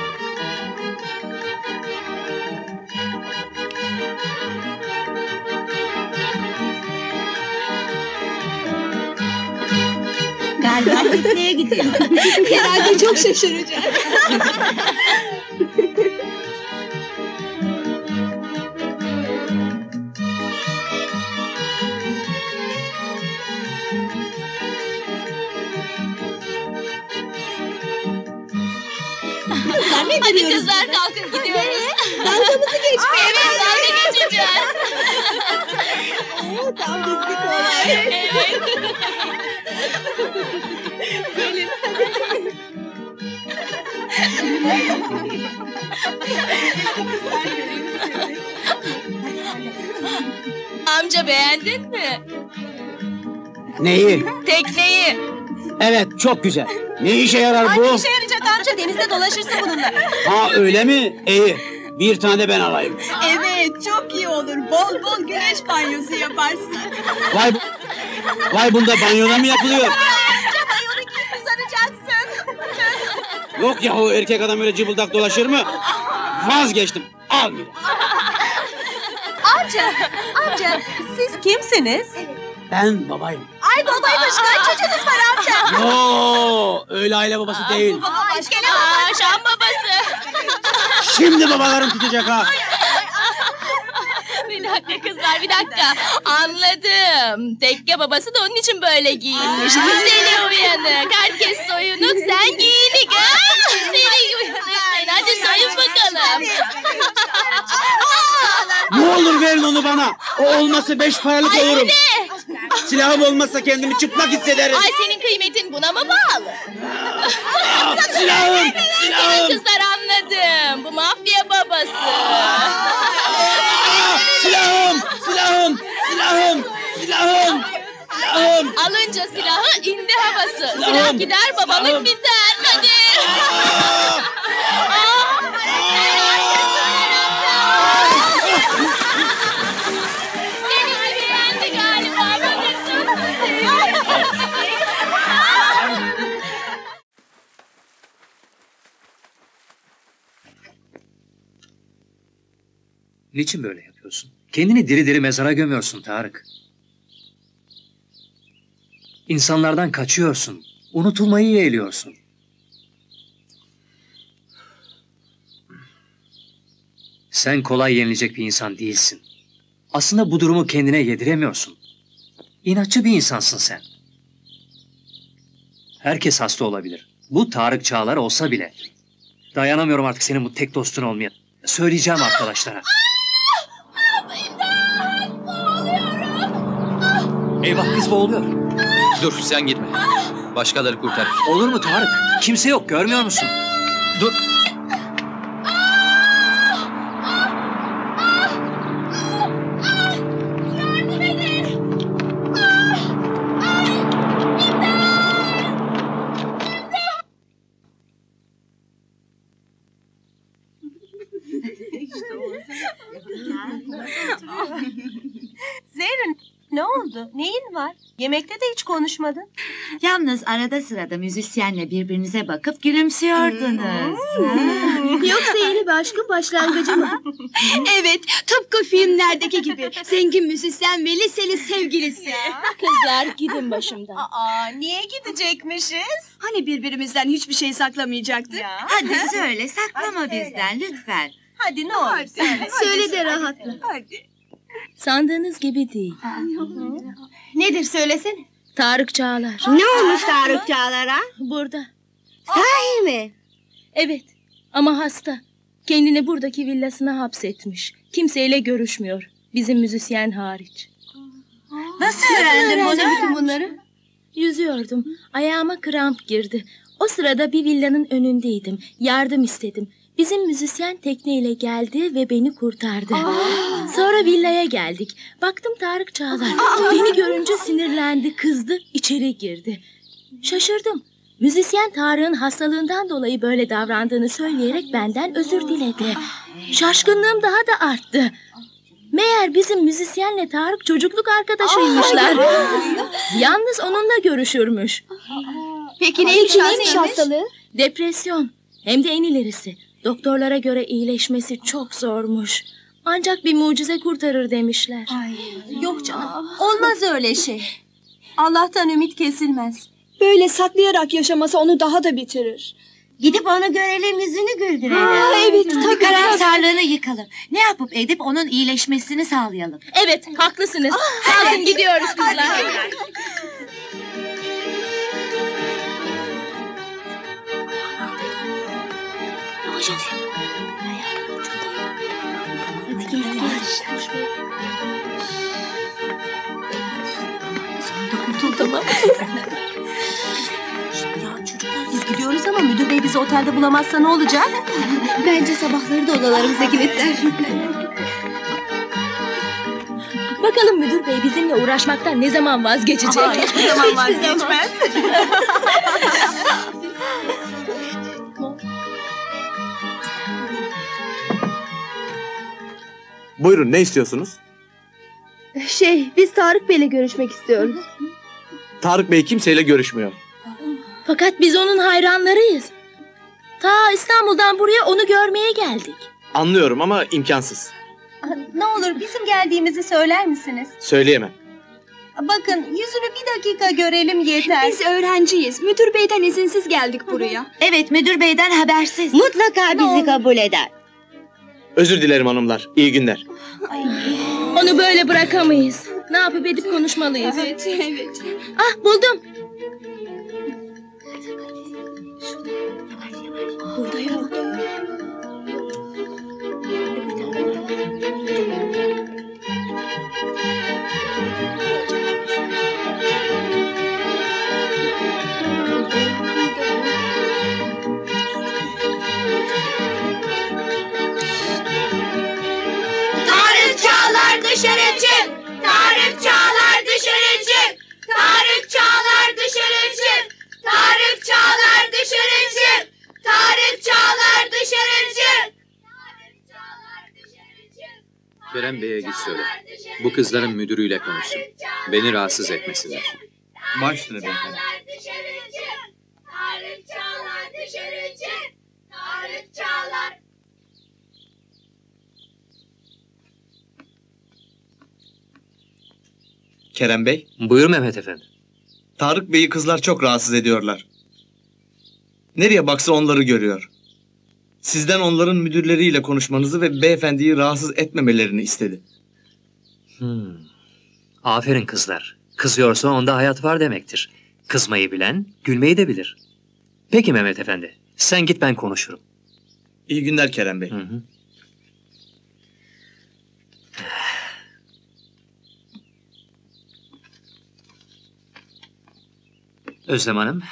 Galiba tekneye gidiyor. Herhalde çok şaşıracak. Hadi kızlar kalkın gidiyoruz. Dalgamızı geçmeye Evet dalga geçeceğiz. Tam bizlik olay. Evet. Amca beğendin mi? Neyi? Tekneyi. Evet çok güzel. Ne işe yarar bu? yarayacak amca denizde dolaşırsın bununla. Ha öyle mi? İyi. Bir tane de ben alayım. Evet çok iyi olur. Bol bol güneş banyosu yaparsın. Vay, vay bunda banyoda mı yapılıyor? Mayonu giyip uzanacaksın. Yok yahu erkek adam öyle cıbıldak dolaşır mı? Vazgeçtim. Almayayım. Amca, amca siz kimsiniz? Ben babayım. Ay babaymış kaç çocuğunuz var amca? Yo öyle aile babası değil. Baba başka ne Aa, Şam babası. Şimdi babalarım tutacak ha. bir dakika kızlar bir dakika. Anladım. Tekke babası da onun için böyle giyinmiş. Seni uyanık. Herkes soyunuk sen giyinik. Ha? Seni uyanık. Hadi soyun bakalım. Ne olur verin onu bana. O olmasa beş paralık Ay olurum. ne? Silahım olmasa kendimi çıplak hissederim. Ay senin kıymetin buna mı bağlı? Ah, silahım, silahım. Kızlar anladım. Bu mafya babası. Ah, silahım, silahım, silahım, silahım, silahım. Alınca silahı indi havası. Silah gider babalık biter. Hadi. Niçin böyle yapıyorsun? Kendini diri diri mezara gömüyorsun Tarık. İnsanlardan kaçıyorsun. Unutulmayı yeğliyorsun. Sen kolay yenilecek bir insan değilsin. Aslında bu durumu kendine yediremiyorsun. İnatçı bir insansın sen. Herkes hasta olabilir. Bu Tarık Çağlar olsa bile. Dayanamıyorum artık senin bu tek dostun olmaya. Söyleyeceğim arkadaşlara. Eyvah kız boğuluyor. Dur sen gitme. Başkaları kurtarır. Olur mu Tarık? Kimse yok görmüyor musun? Dur. Yemekte de hiç konuşmadın. Yalnız arada sırada müzisyenle birbirinize bakıp gülümsüyordunuz. Yoksa yeni bir aşkın başlangıcı mı? evet, tıpkı filmlerdeki gibi. Zengin müzisyen ve liseli sevgilisi. Kızlar gidin başımdan. Aa, niye gidecekmişiz? Hani birbirimizden hiçbir şey saklamayacaktık? Hadi söyle saklama bizden lütfen. Hadi ne olur söyle. Söyle de rahatla. Hadi. Sandığınız gibi değil. Nedir söylesene. Tarık Çağlar. Ne olmuş Tarık Çağlar'a? Burada. Sahi mi? Evet ama hasta. Kendini buradaki villasına hapsetmiş. Kimseyle görüşmüyor. Bizim müzisyen hariç. Nasıl öğrendin bunu? bütün bunları? Yüzüyordum. Ayağıma kramp girdi. O sırada bir villanın önündeydim. Yardım istedim. Bizim müzisyen tekneyle geldi ve beni kurtardı. Sonra villaya geldik. Baktım Tarık Çağlar. Beni görünce sinirlendi, kızdı, içeri girdi. Şaşırdım. Müzisyen Tarık'ın hastalığından dolayı böyle davrandığını söyleyerek benden özür diledi. Şaşkınlığım daha da arttı. Meğer bizim müzisyenle Tarık çocukluk arkadaşıymışlar. Yalnız onunla görüşürmüş. Peki neymiş hastalığı? Depresyon. Hem de en ilerisi. Doktorlara göre iyileşmesi çok zormuş. Ancak bir mucize kurtarır demişler. Yok canım. Olmaz öyle şey. Allah'tan ümit kesilmez. Böyle saklayarak yaşaması onu daha da bitirir. Gidip onu görelim yüzünü güldürelim. Aa, evet, tabii, Karamsarlığını yıkalım. Ne yapıp edip onun iyileşmesini sağlayalım. Evet, haklısınız. Kalkın gidiyoruz kızlar. Ama. ya çocuklar biz gidiyoruz ama müdür bey bizi otelde bulamazsa ne olacak? Bence sabahları da odalarımıza kilitler. Bakalım müdür bey bizimle uğraşmaktan ne zaman vazgeçecek? Aa, hiçbir zaman vazgeçmez. Buyurun ne istiyorsunuz? Şey, biz Tarık Bey'le görüşmek istiyoruz. Tarık Bey kimseyle görüşmüyor. Fakat biz onun hayranlarıyız. Ta İstanbul'dan buraya onu görmeye geldik. Anlıyorum ama imkansız. ne olur bizim geldiğimizi söyler misiniz? Söyleyemem. Bakın yüzünü bir dakika görelim yeter. Biz öğrenciyiz. Müdür Bey'den izinsiz geldik buraya. Evet müdür beyden habersiz. Mutlaka bizi kabul eder. Özür dilerim hanımlar. İyi günler. Onu böyle bırakamayız. Ne yapıp edip konuşmalıyız. Evet, evet. Ah buldum. Burada yok. Çağlar dışarı çık! Tarık Çağlar dışarı çık! Tarık Çağlar dışarı çık! Tarık Çağlar dışarı çık! Tarık Çağlar dışarı çık! Kerem Bey'e git söyle. Bu kızların müdürüyle konuşsun. Beni rahatsız etmesinler. Baş üstüne beyefendi. Kerem Bey. Buyur Mehmet Efendi. Tarık Bey'i kızlar çok rahatsız ediyorlar. Nereye baksa onları görüyor. Sizden onların müdürleriyle konuşmanızı ve beyefendiyi rahatsız etmemelerini istedi. Hmm. Aferin kızlar. Kızıyorsa onda hayat var demektir. Kızmayı bilen, gülmeyi de bilir. Peki Mehmet Efendi. Sen git ben konuşurum. İyi günler Kerem Bey. Hı hı. Özlem Hanım,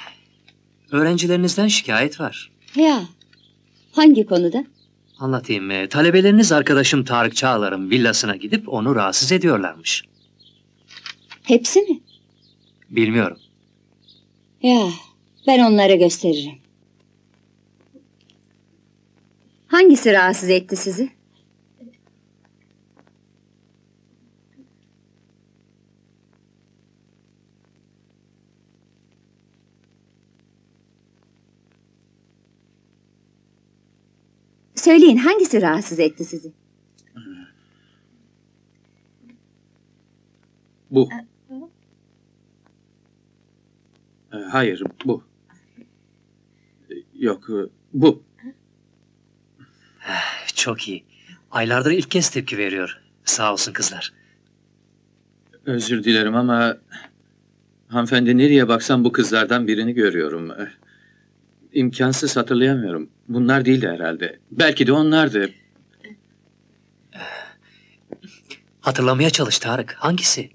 öğrencilerinizden şikayet var. Ya hangi konuda? Anlatayım. Ee, Talebeleriniz arkadaşım Tarık Çağlar'ın villasına gidip onu rahatsız ediyorlarmış. Hepsi mi? Bilmiyorum. Ya ben onlara gösteririm. Hangisi rahatsız etti sizi? Söyleyin hangisi rahatsız etti sizi? Bu. Ee, Hayır, bu. Ee, Yok, e, bu. Çok iyi. Aylardır ilk kez tepki veriyor. Sağ olsun kızlar. Özür dilerim ama... Hanımefendi nereye baksam bu kızlardan birini görüyorum. İmkansız hatırlayamıyorum. Bunlar değildi herhalde. Belki de onlardı. Hatırlamaya çalış Tarık. Hangisi?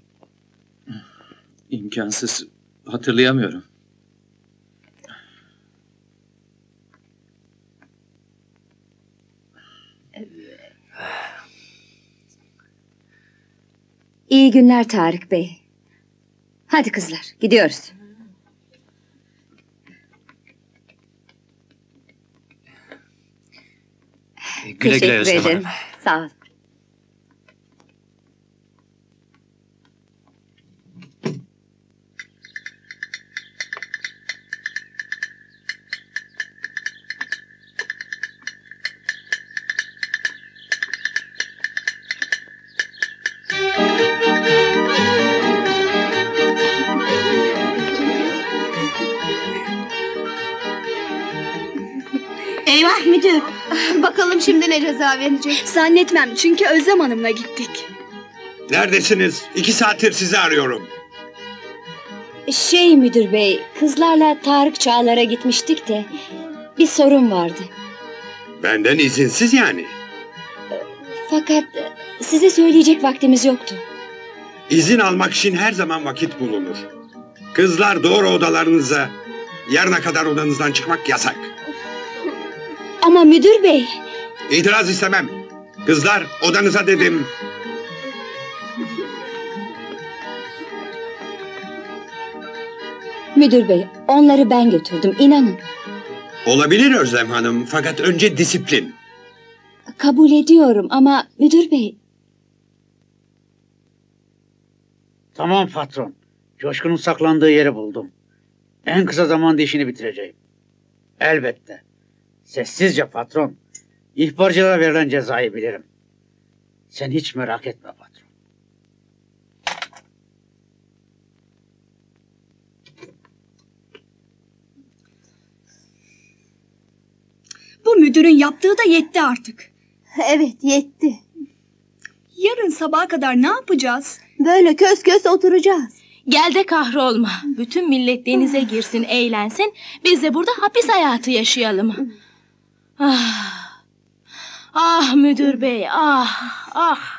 İmkansız. Hatırlayamıyorum. İyi günler Tarık Bey. Hadi kızlar gidiyoruz. Güle güle Teşekkür Özlem ederim. Sağ ol. Ne ceza verecek. Zannetmem çünkü Özlem Hanım'la gittik. Neredesiniz? İki saattir sizi arıyorum. Şey müdür bey, kızlarla Tarık Çağlar'a gitmiştik de bir sorun vardı. Benden izinsiz yani. Fakat size söyleyecek vaktimiz yoktu. İzin almak için her zaman vakit bulunur. Kızlar doğru odalarınıza. Yarına kadar odanızdan çıkmak yasak. Ama müdür bey, İtiraz istemem. Kızlar odanıza dedim. müdür bey onları ben götürdüm inanın. Olabilir Özlem Hanım fakat önce disiplin. Kabul ediyorum ama müdür bey Tamam patron. Coşkun'un saklandığı yeri buldum. En kısa zamanda işini bitireceğim. Elbette. Sessizce patron. İhbarcılara verilen cezayı bilirim. Sen hiç merak etme patron. Bu müdürün yaptığı da yetti artık. Evet yetti. Yarın sabaha kadar ne yapacağız? Böyle kös kös oturacağız. Gel de kahrolma. Bütün millet denize girsin, eğlensin. Biz de burada hapis hayatı yaşayalım. Ah, ah müdür bey, ah, ah.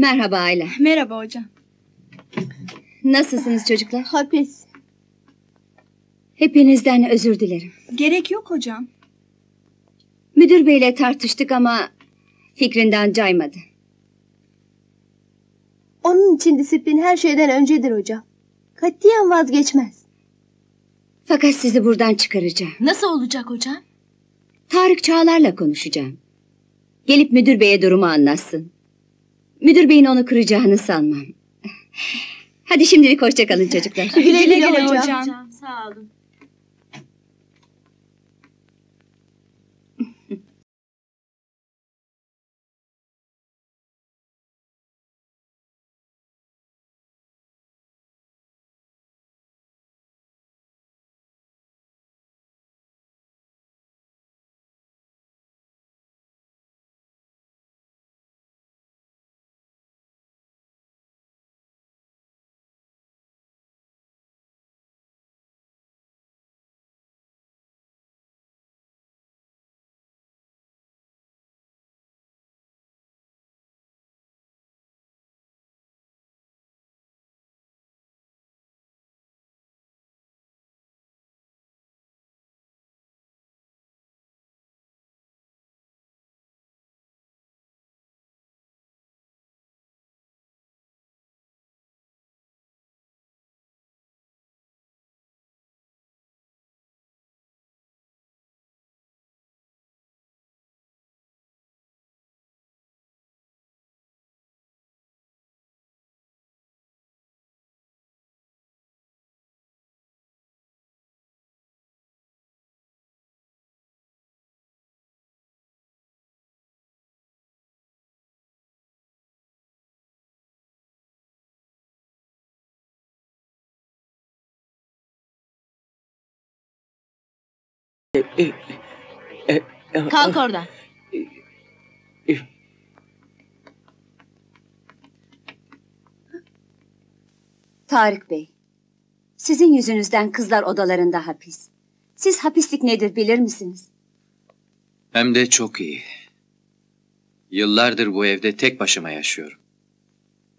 Merhaba Ayla. Merhaba hocam. Nasılsınız çocuklar? Hapis. Hepinizden özür dilerim. Gerek yok hocam. Müdür beyle tartıştık ama fikrinden caymadı. Onun için disiplin her şeyden öncedir hocam. Katiyen vazgeçmez. Fakat sizi buradan çıkaracağım. Nasıl olacak hocam? Tarık Çağlar'la konuşacağım. Gelip müdür beye durumu anlatsın. Müdür beyin onu kıracağını sanmam. Hadi şimdilik hoşça kalın çocuklar. Güle güle hocam. Sağ olun. Kalk oradan. Tarık Bey, sizin yüzünüzden kızlar odalarında hapis. Siz hapislik nedir bilir misiniz? Hem de çok iyi. Yıllardır bu evde tek başıma yaşıyorum.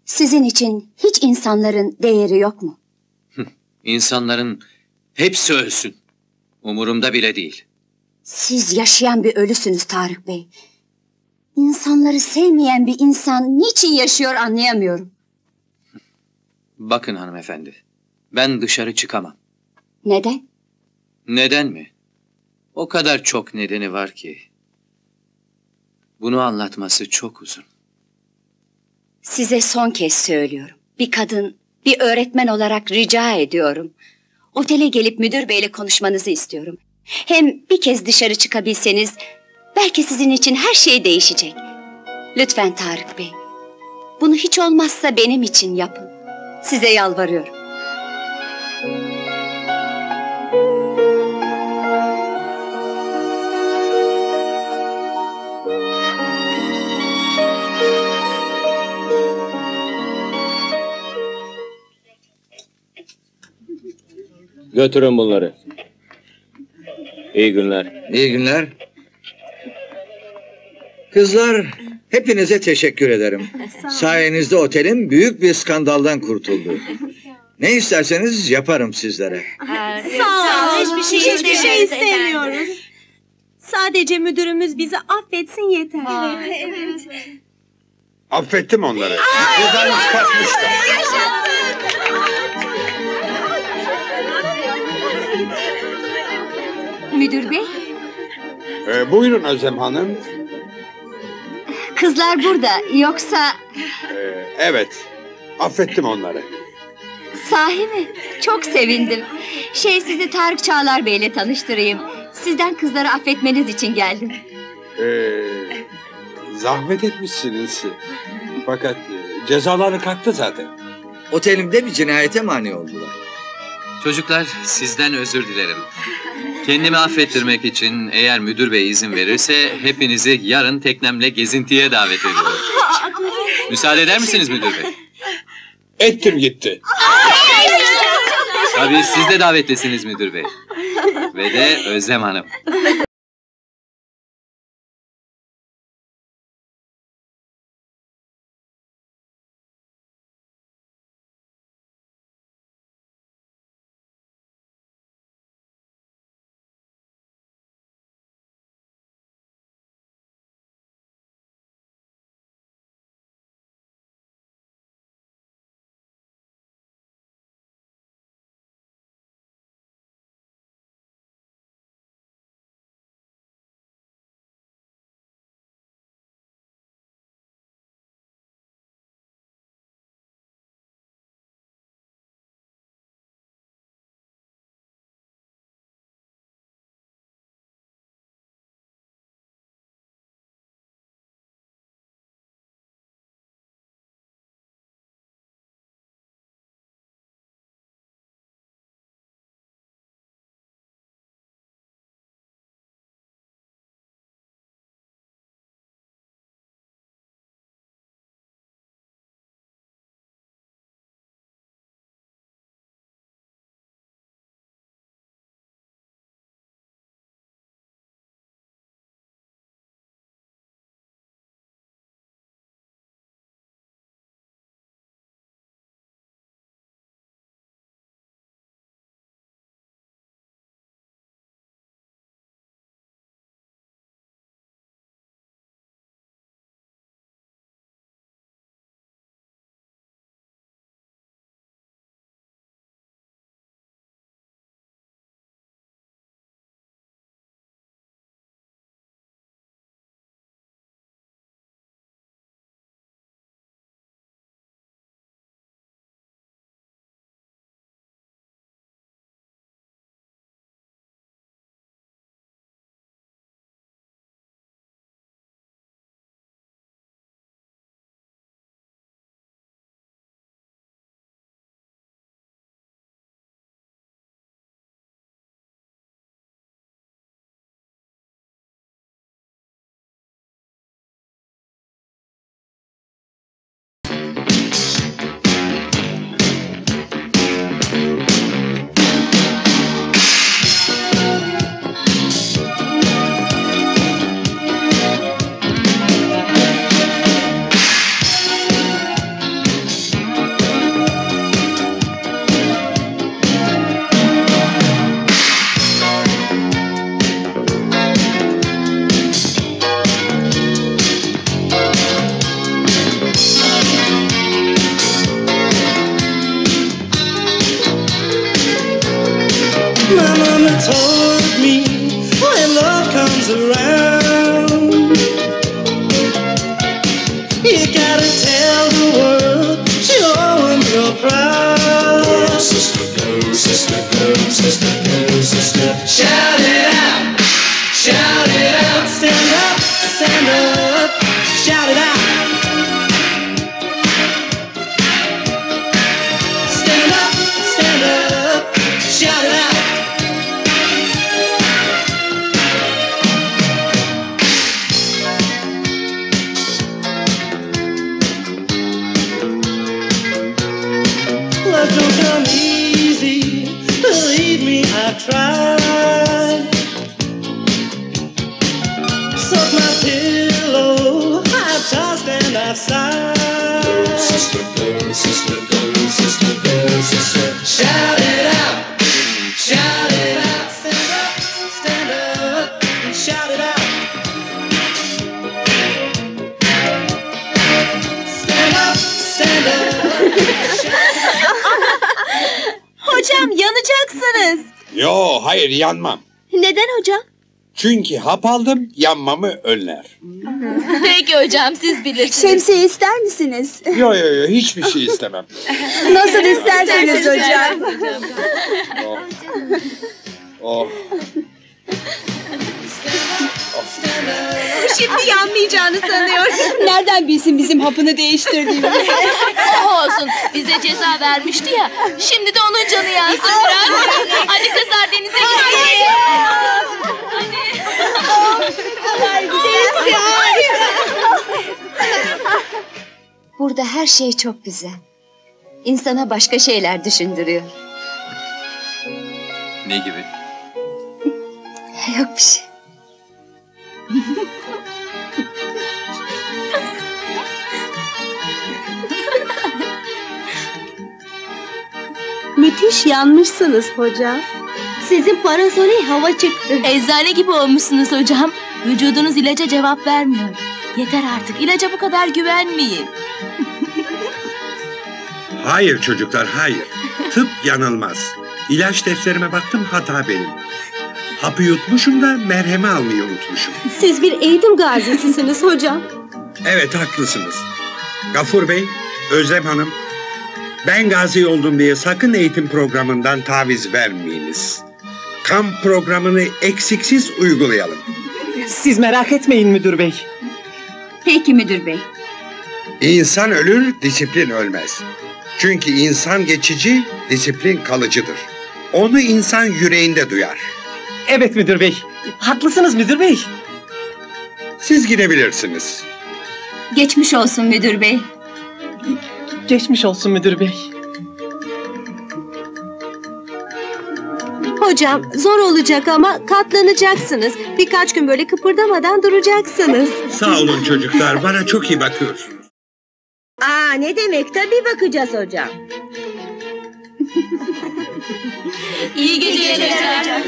Sizin için hiç insanların değeri yok mu? İnsanların hepsi ölsün. Umurumda bile değil. Siz yaşayan bir ölüsünüz Tarık Bey. İnsanları sevmeyen bir insan niçin yaşıyor anlayamıyorum. Bakın hanımefendi. Ben dışarı çıkamam. Neden? Neden mi? O kadar çok nedeni var ki. Bunu anlatması çok uzun. Size son kez söylüyorum. Bir kadın, bir öğretmen olarak rica ediyorum. Otele gelip müdür beyle konuşmanızı istiyorum. Hem bir kez dışarı çıkabilseniz belki sizin için her şey değişecek. Lütfen Tarık Bey. Bunu hiç olmazsa benim için yapın. Size yalvarıyorum. Götürün bunları. İyi günler. İyi günler. Kızlar, hepinize teşekkür ederim. Sayenizde otelim büyük bir skandaldan kurtuldu. Ne isterseniz yaparım sizlere. Sağ ol. Hiçbir şey Hiçbir şey istemiyoruz. Sadece müdürümüz bizi affetsin yeter. Evet. Affettim onları. Cezanız kaçmıştı. Müdür bey, Ee, buyurun Özlem Hanım. kızlar burada. Yoksa Ee, evet. Affettim onları. sahi mi? Çok sevindim. Şey sizi Tarık Çağlar Bey'le tanıştırayım. Sizden kızları affetmeniz için geldim. Ee, zahmet etmişsiniz. Fakat e, cezaları kalktı zaten. Otelimde bir cinayete mani oldular. Çocuklar sizden özür dilerim. Kendimi affettirmek için eğer müdür bey izin verirse hepinizi yarın teknemle gezintiye davet ediyorum. Müsaade eder misiniz müdür bey? Ettim gitti. Tabii siz de davetlisiniz müdür bey. Ve de Özlem Hanım. Believe me, I've tried. Suck my pillow, I've tossed and I've sighed. Go, sister, go, sister, go, sister, go, sister. Shout it out, shout it out. Stand up, stand up, and shout it out. Stand up, stand up. Hocam yanacaksınız. Yo hayır yanmam. Neden hocam? Çünkü hap aldım yanmamı önler. Peki hocam siz bilirsiniz. Şemsiye ister misiniz? Yo yo yo hiçbir şey istemem. Nasıl isterseniz hocam. Oh. Şimdi yanmayacağını sanıyor. Nereden bilsin bizim hapını değiştirdiğimi? Oh olsun bize ceza vermişti ya. Şimdi de onun canı yansın biraz. Hadi kızlar denize gidelim. Burada her şey çok güzel. İnsana başka şeyler düşündürüyor. Ne gibi? Yok bir şey. Müthiş yanmışsınız hocam. Sizin parasoli hava çıktı. Eczane gibi olmuşsunuz hocam. Vücudunuz ilaca cevap vermiyor. Yeter artık ilaca bu kadar güvenmeyin. Hayır çocuklar hayır. Tıp yanılmaz. İlaç defterime baktım hata benim. Hapı yutmuşum da merhemi almayı unutmuşum. Siz bir eğitim gazisisiniz hocam. Evet haklısınız. Gafur Bey, Özlem Hanım, ben gazi oldum diye sakın eğitim programından taviz vermeyiniz. Kamp programını eksiksiz uygulayalım. Siz merak etmeyin müdür bey. Peki müdür bey. İnsan ölür, disiplin ölmez. Çünkü insan geçici, disiplin kalıcıdır. Onu insan yüreğinde duyar. Evet müdür bey. Haklısınız müdür bey. Siz gidebilirsiniz. Geçmiş olsun müdür bey. Geçmiş olsun müdür bey. Hocam zor olacak ama katlanacaksınız. Birkaç gün böyle kıpırdamadan duracaksınız. Sağ olun çocuklar, bana çok iyi bakıyorsunuz. Aa ne demek tabii bakacağız hocam. İyi geceler hocam.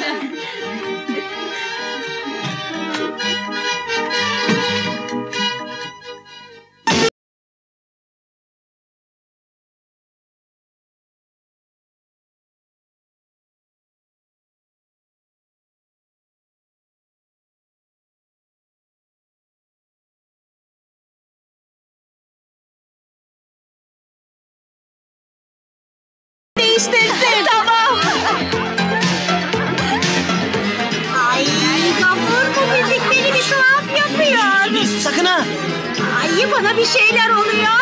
Değiştirsin. tamam. Ay Gafur bu müzik beni bir tuhaf yapıyor. Sakın ha. Ay bana bir şeyler oluyor.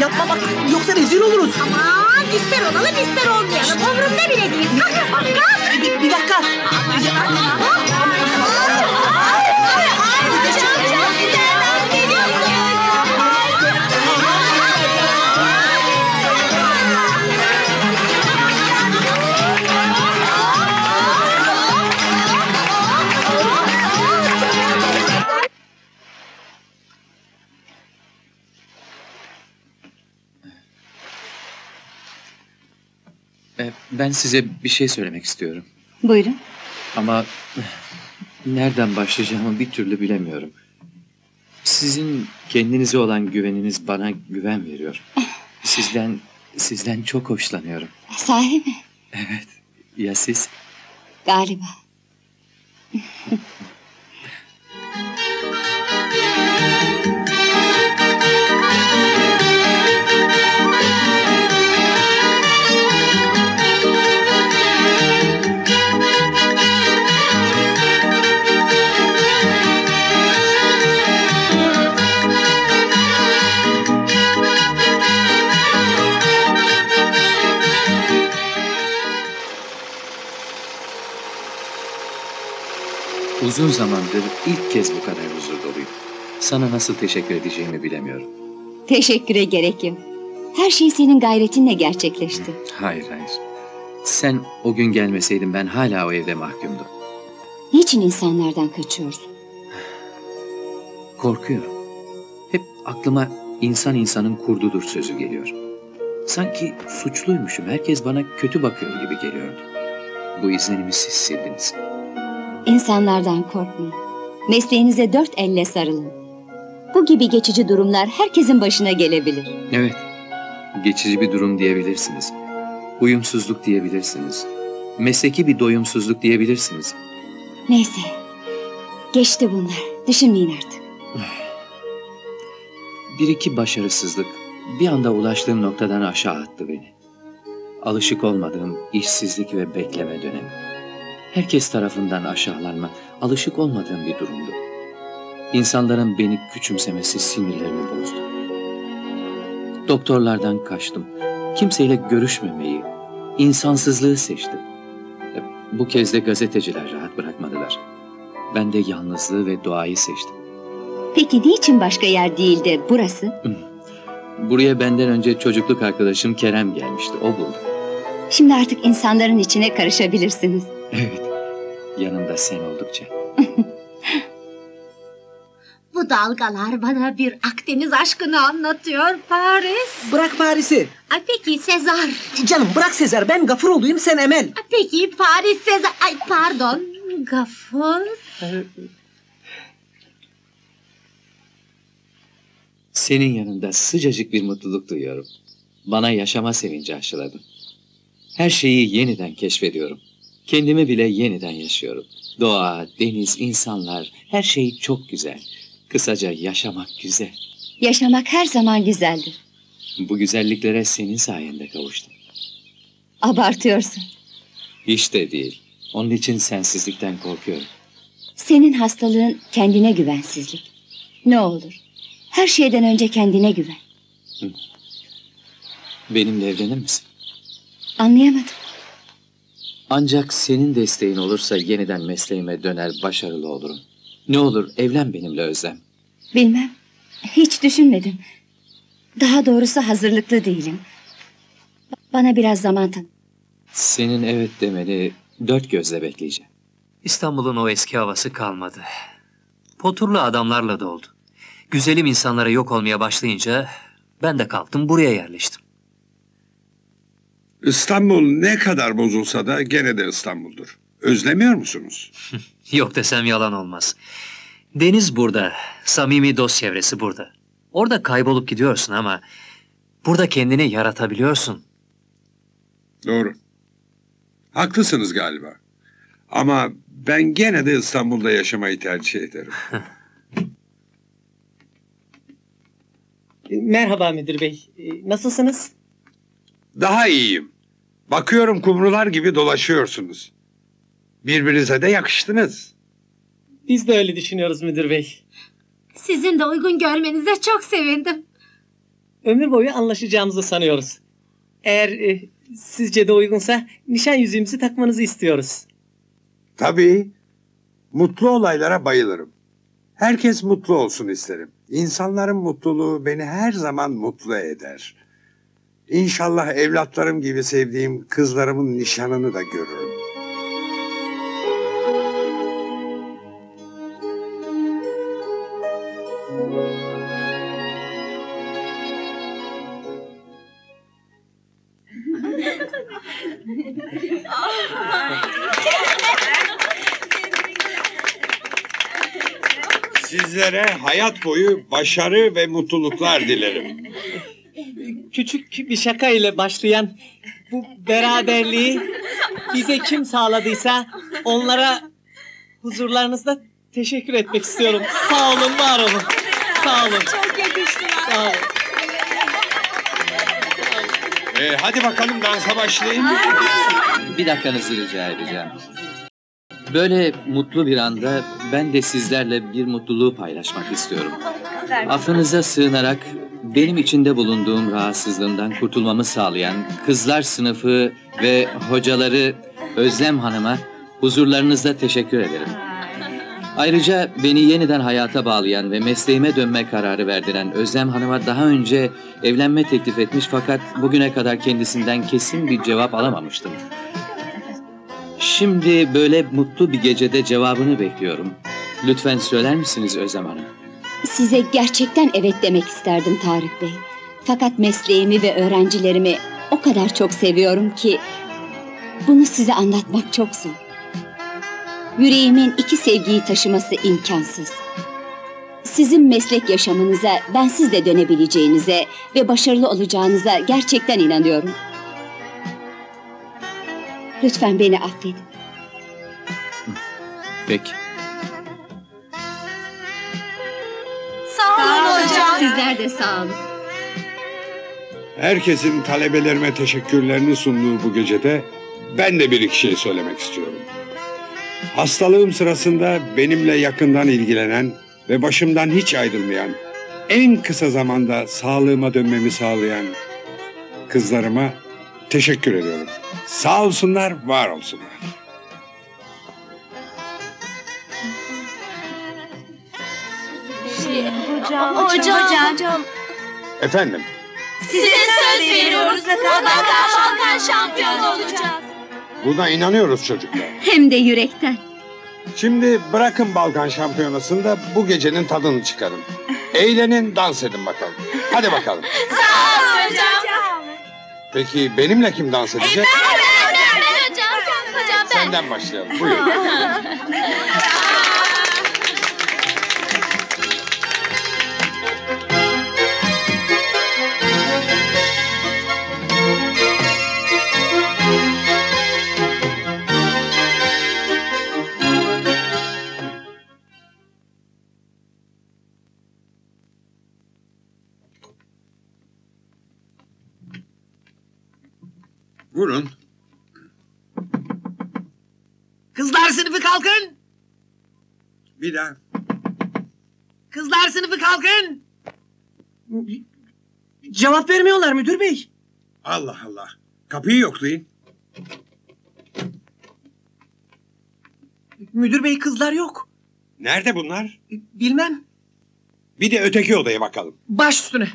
Yapma bak yoksa rezil oluruz. Aman ister olalım ister olmayalım. Umurumda bile değil. Kalk bak kalk. Bir, bir dakika. E, Ben size bir şey söylemek istiyorum. Buyurun. Ama nereden başlayacağımı bir türlü bilemiyorum. Sizin kendinize olan güveniniz bana güven veriyor. Sizden sizden çok hoşlanıyorum. Sahi mi? Evet. Ya siz? Galiba. Uzun zamandır ilk kez bu kadar huzur doluyum. Sana nasıl teşekkür edeceğimi bilemiyorum. Teşekküre gerek yok. Her şey senin gayretinle gerçekleşti. Hayır hayır. Sen o gün gelmeseydin ben hala o evde mahkumdum. Niçin insanlardan kaçıyorsun? Korkuyorum. Hep aklıma insan insanın kurdudur sözü geliyor. Sanki suçluymuşum. Herkes bana kötü bakıyor gibi geliyordu. Bu izlenimi siz sildiniz. İnsanlardan korkmayın. Mesleğinize dört elle sarılın. Bu gibi geçici durumlar herkesin başına gelebilir. Evet. Geçici bir durum diyebilirsiniz. Uyumsuzluk diyebilirsiniz. Mesleki bir doyumsuzluk diyebilirsiniz. Neyse. Geçti bunlar. Düşünmeyin artık. Bir iki başarısızlık bir anda ulaştığım noktadan aşağı attı beni. Alışık olmadığım işsizlik ve bekleme dönemi. Herkes tarafından aşağılanma, alışık olmadığım bir durumdu. İnsanların beni küçümsemesi sinirlerimi bozdu. Doktorlardan kaçtım. Kimseyle görüşmemeyi, insansızlığı seçtim. E, Bu kez de gazeteciler rahat bırakmadılar. Ben de yalnızlığı ve doğayı seçtim. Peki niçin başka yer değil de burası? Buraya benden önce çocukluk arkadaşım Kerem gelmişti. O buldu. Şimdi artık insanların içine karışabilirsiniz. Evet. Yanımda sen oldukça. Bu dalgalar bana bir Akdeniz aşkını anlatıyor Paris. Bırak Paris'i. Ay peki Sezar. Canım bırak Sezer ben gafur olayım sen Emel. Ay peki Paris Sezar. Ay pardon. Gafur. Senin yanında sıcacık bir mutluluk duyuyorum. Bana yaşama sevinci aşıladın. Her şeyi yeniden keşfediyorum. Kendimi bile yeniden yaşıyorum. Doğa, deniz, insanlar, her şey çok güzel. Kısaca yaşamak güzel. Yaşamak her zaman güzeldir. Bu güzelliklere senin sayende kavuştum. Abartıyorsun. Hiç de değil. Onun için sensizlikten korkuyorum. Senin hastalığın kendine güvensizlik. Ne olur. Her şeyden önce kendine güven. Benimle evlenir misin? Anlayamadım. Ancak senin desteğin olursa yeniden mesleğime döner başarılı olurum. Ne olur evlen benimle Özlem. Bilmem. Hiç düşünmedim. Daha doğrusu hazırlıklı değilim. Bana biraz zaman tanı. Senin evet demeni dört gözle bekleyeceğim. İstanbul'un o eski havası kalmadı. Poturlu adamlarla doldu. Güzelim insanlara yok olmaya başlayınca ben de kalktım buraya yerleştim. İstanbul ne kadar bozulsa da gene de İstanbul'dur. Özlemiyor musunuz? Yok desem yalan olmaz. Deniz burada, samimi dost çevresi burada. Orada kaybolup gidiyorsun ama burada kendini yaratabiliyorsun. Doğru. Haklısınız galiba. Ama ben gene de İstanbul'da yaşamayı tercih ederim. Merhaba müdür bey. Ee, Nasılsınız? Daha iyiyim. Bakıyorum kumrular gibi dolaşıyorsunuz. Birbirinize de yakıştınız. Biz de öyle düşünüyoruz müdür bey. Sizin de uygun görmenize çok sevindim. Ömür boyu anlaşacağımızı sanıyoruz. Eğer e, sizce de uygunsa nişan yüzüğümüzü takmanızı istiyoruz. Tabii. Mutlu olaylara bayılırım. Herkes mutlu olsun isterim. İnsanların mutluluğu beni her zaman mutlu eder. İnşallah evlatlarım gibi sevdiğim kızlarımın nişanını da görürüm. Sizlere hayat boyu başarı ve mutluluklar dilerim. Küçük bir şaka ile başlayan bu beraberliği bize kim sağladıysa onlara huzurlarınızda teşekkür etmek istiyorum. Sağ olun, var olun. Sağ olun. Çok yakıştılar. Sağ olun. Ee, hadi bakalım dansa başlayın. Bir dakikanızı rica edeceğim. Böyle mutlu bir anda ben de sizlerle bir mutluluğu paylaşmak istiyorum. Affınıza sığınarak benim içinde bulunduğum rahatsızlığımdan kurtulmamı sağlayan kızlar sınıfı ve hocaları Özlem Hanım'a huzurlarınızda teşekkür ederim. Ayrıca beni yeniden hayata bağlayan ve mesleğime dönme kararı verdiren Özlem Hanım'a daha önce evlenme teklif etmiş fakat bugüne kadar kendisinden kesin bir cevap alamamıştım. Şimdi böyle mutlu bir gecede cevabını bekliyorum. Lütfen söyler misiniz Özlem Hanım? Size gerçekten evet demek isterdim Tarık Bey. Fakat mesleğimi ve öğrencilerimi o kadar çok seviyorum ki bunu size anlatmak çok zor. Yüreğimin iki sevgiyi taşıması imkansız. Sizin meslek yaşamınıza bensiz de dönebileceğinize ve başarılı olacağınıza gerçekten inanıyorum. Lütfen beni affedin. Peki. Sağ olun hocam. Sizler de sağ olun. Herkesin talebelerime teşekkürlerini sunduğu bu gecede ben de bir iki şey söylemek istiyorum. Hastalığım sırasında benimle yakından ilgilenen ve başımdan hiç ayrılmayan, en kısa zamanda sağlığıma dönmemi sağlayan kızlarıma teşekkür ediyorum. Sağ olsunlar, var olsunlar. Hocam, hocam, hocam. Efendim, Size söz veriyoruz. Mutlaka Balkan şampiyonu olacağız. buna inanıyoruz çocuklar. Hem de yürekten. Şimdi bırakın Balkan Şampiyonası'nda bu gecenin tadını çıkarın. Eğlenin, dans edin bakalım. Hadi bakalım. Sağ olun hocam. Peki benimle kim dans edecek? Ben, ben, ben hocam. Hocam ben. Senden başlayalım. Buyur. Vurun. Kızlar sınıfı kalkın. Bir daha. Kızlar sınıfı kalkın. Cevap vermiyorlar müdür bey. Allah Allah. Kapıyı yoklayın. Müdür bey kızlar yok. Nerede bunlar? Bilmem. Bir de öteki odaya bakalım. Baş üstüne.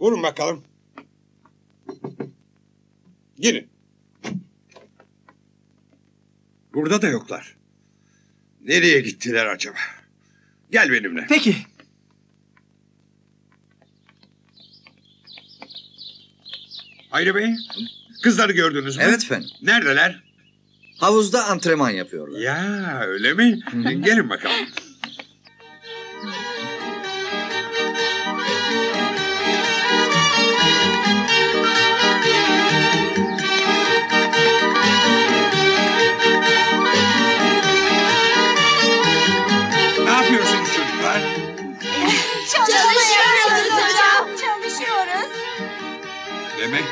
Vurun bakalım. Girin. Burada da yoklar. Nereye gittiler acaba? Gel benimle. Peki. Hayri Bey, kızları gördünüz mü? Evet efendim. Neredeler? Havuzda antrenman yapıyorlar. Ya öyle mi? Gelin bakalım.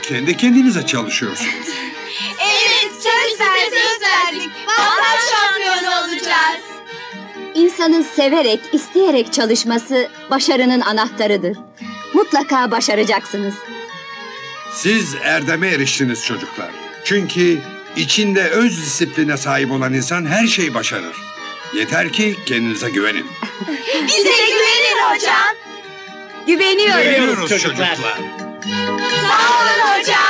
Kendi kendinize çalışıyorsunuz. Evet söz verdik. Söz verdik. Balkan şampiyonu olacağız. İnsanın severek, isteyerek çalışması başarının anahtarıdır. Mutlaka başaracaksınız. Siz erdeme eriştiniz çocuklar. Çünkü içinde öz disipline sahip olan insan her şeyi başarır. Yeter ki kendinize güvenin. Bize güvenin hocam. Güveniyorum. Güveniyoruz çocuklar. Sağ olun hocam.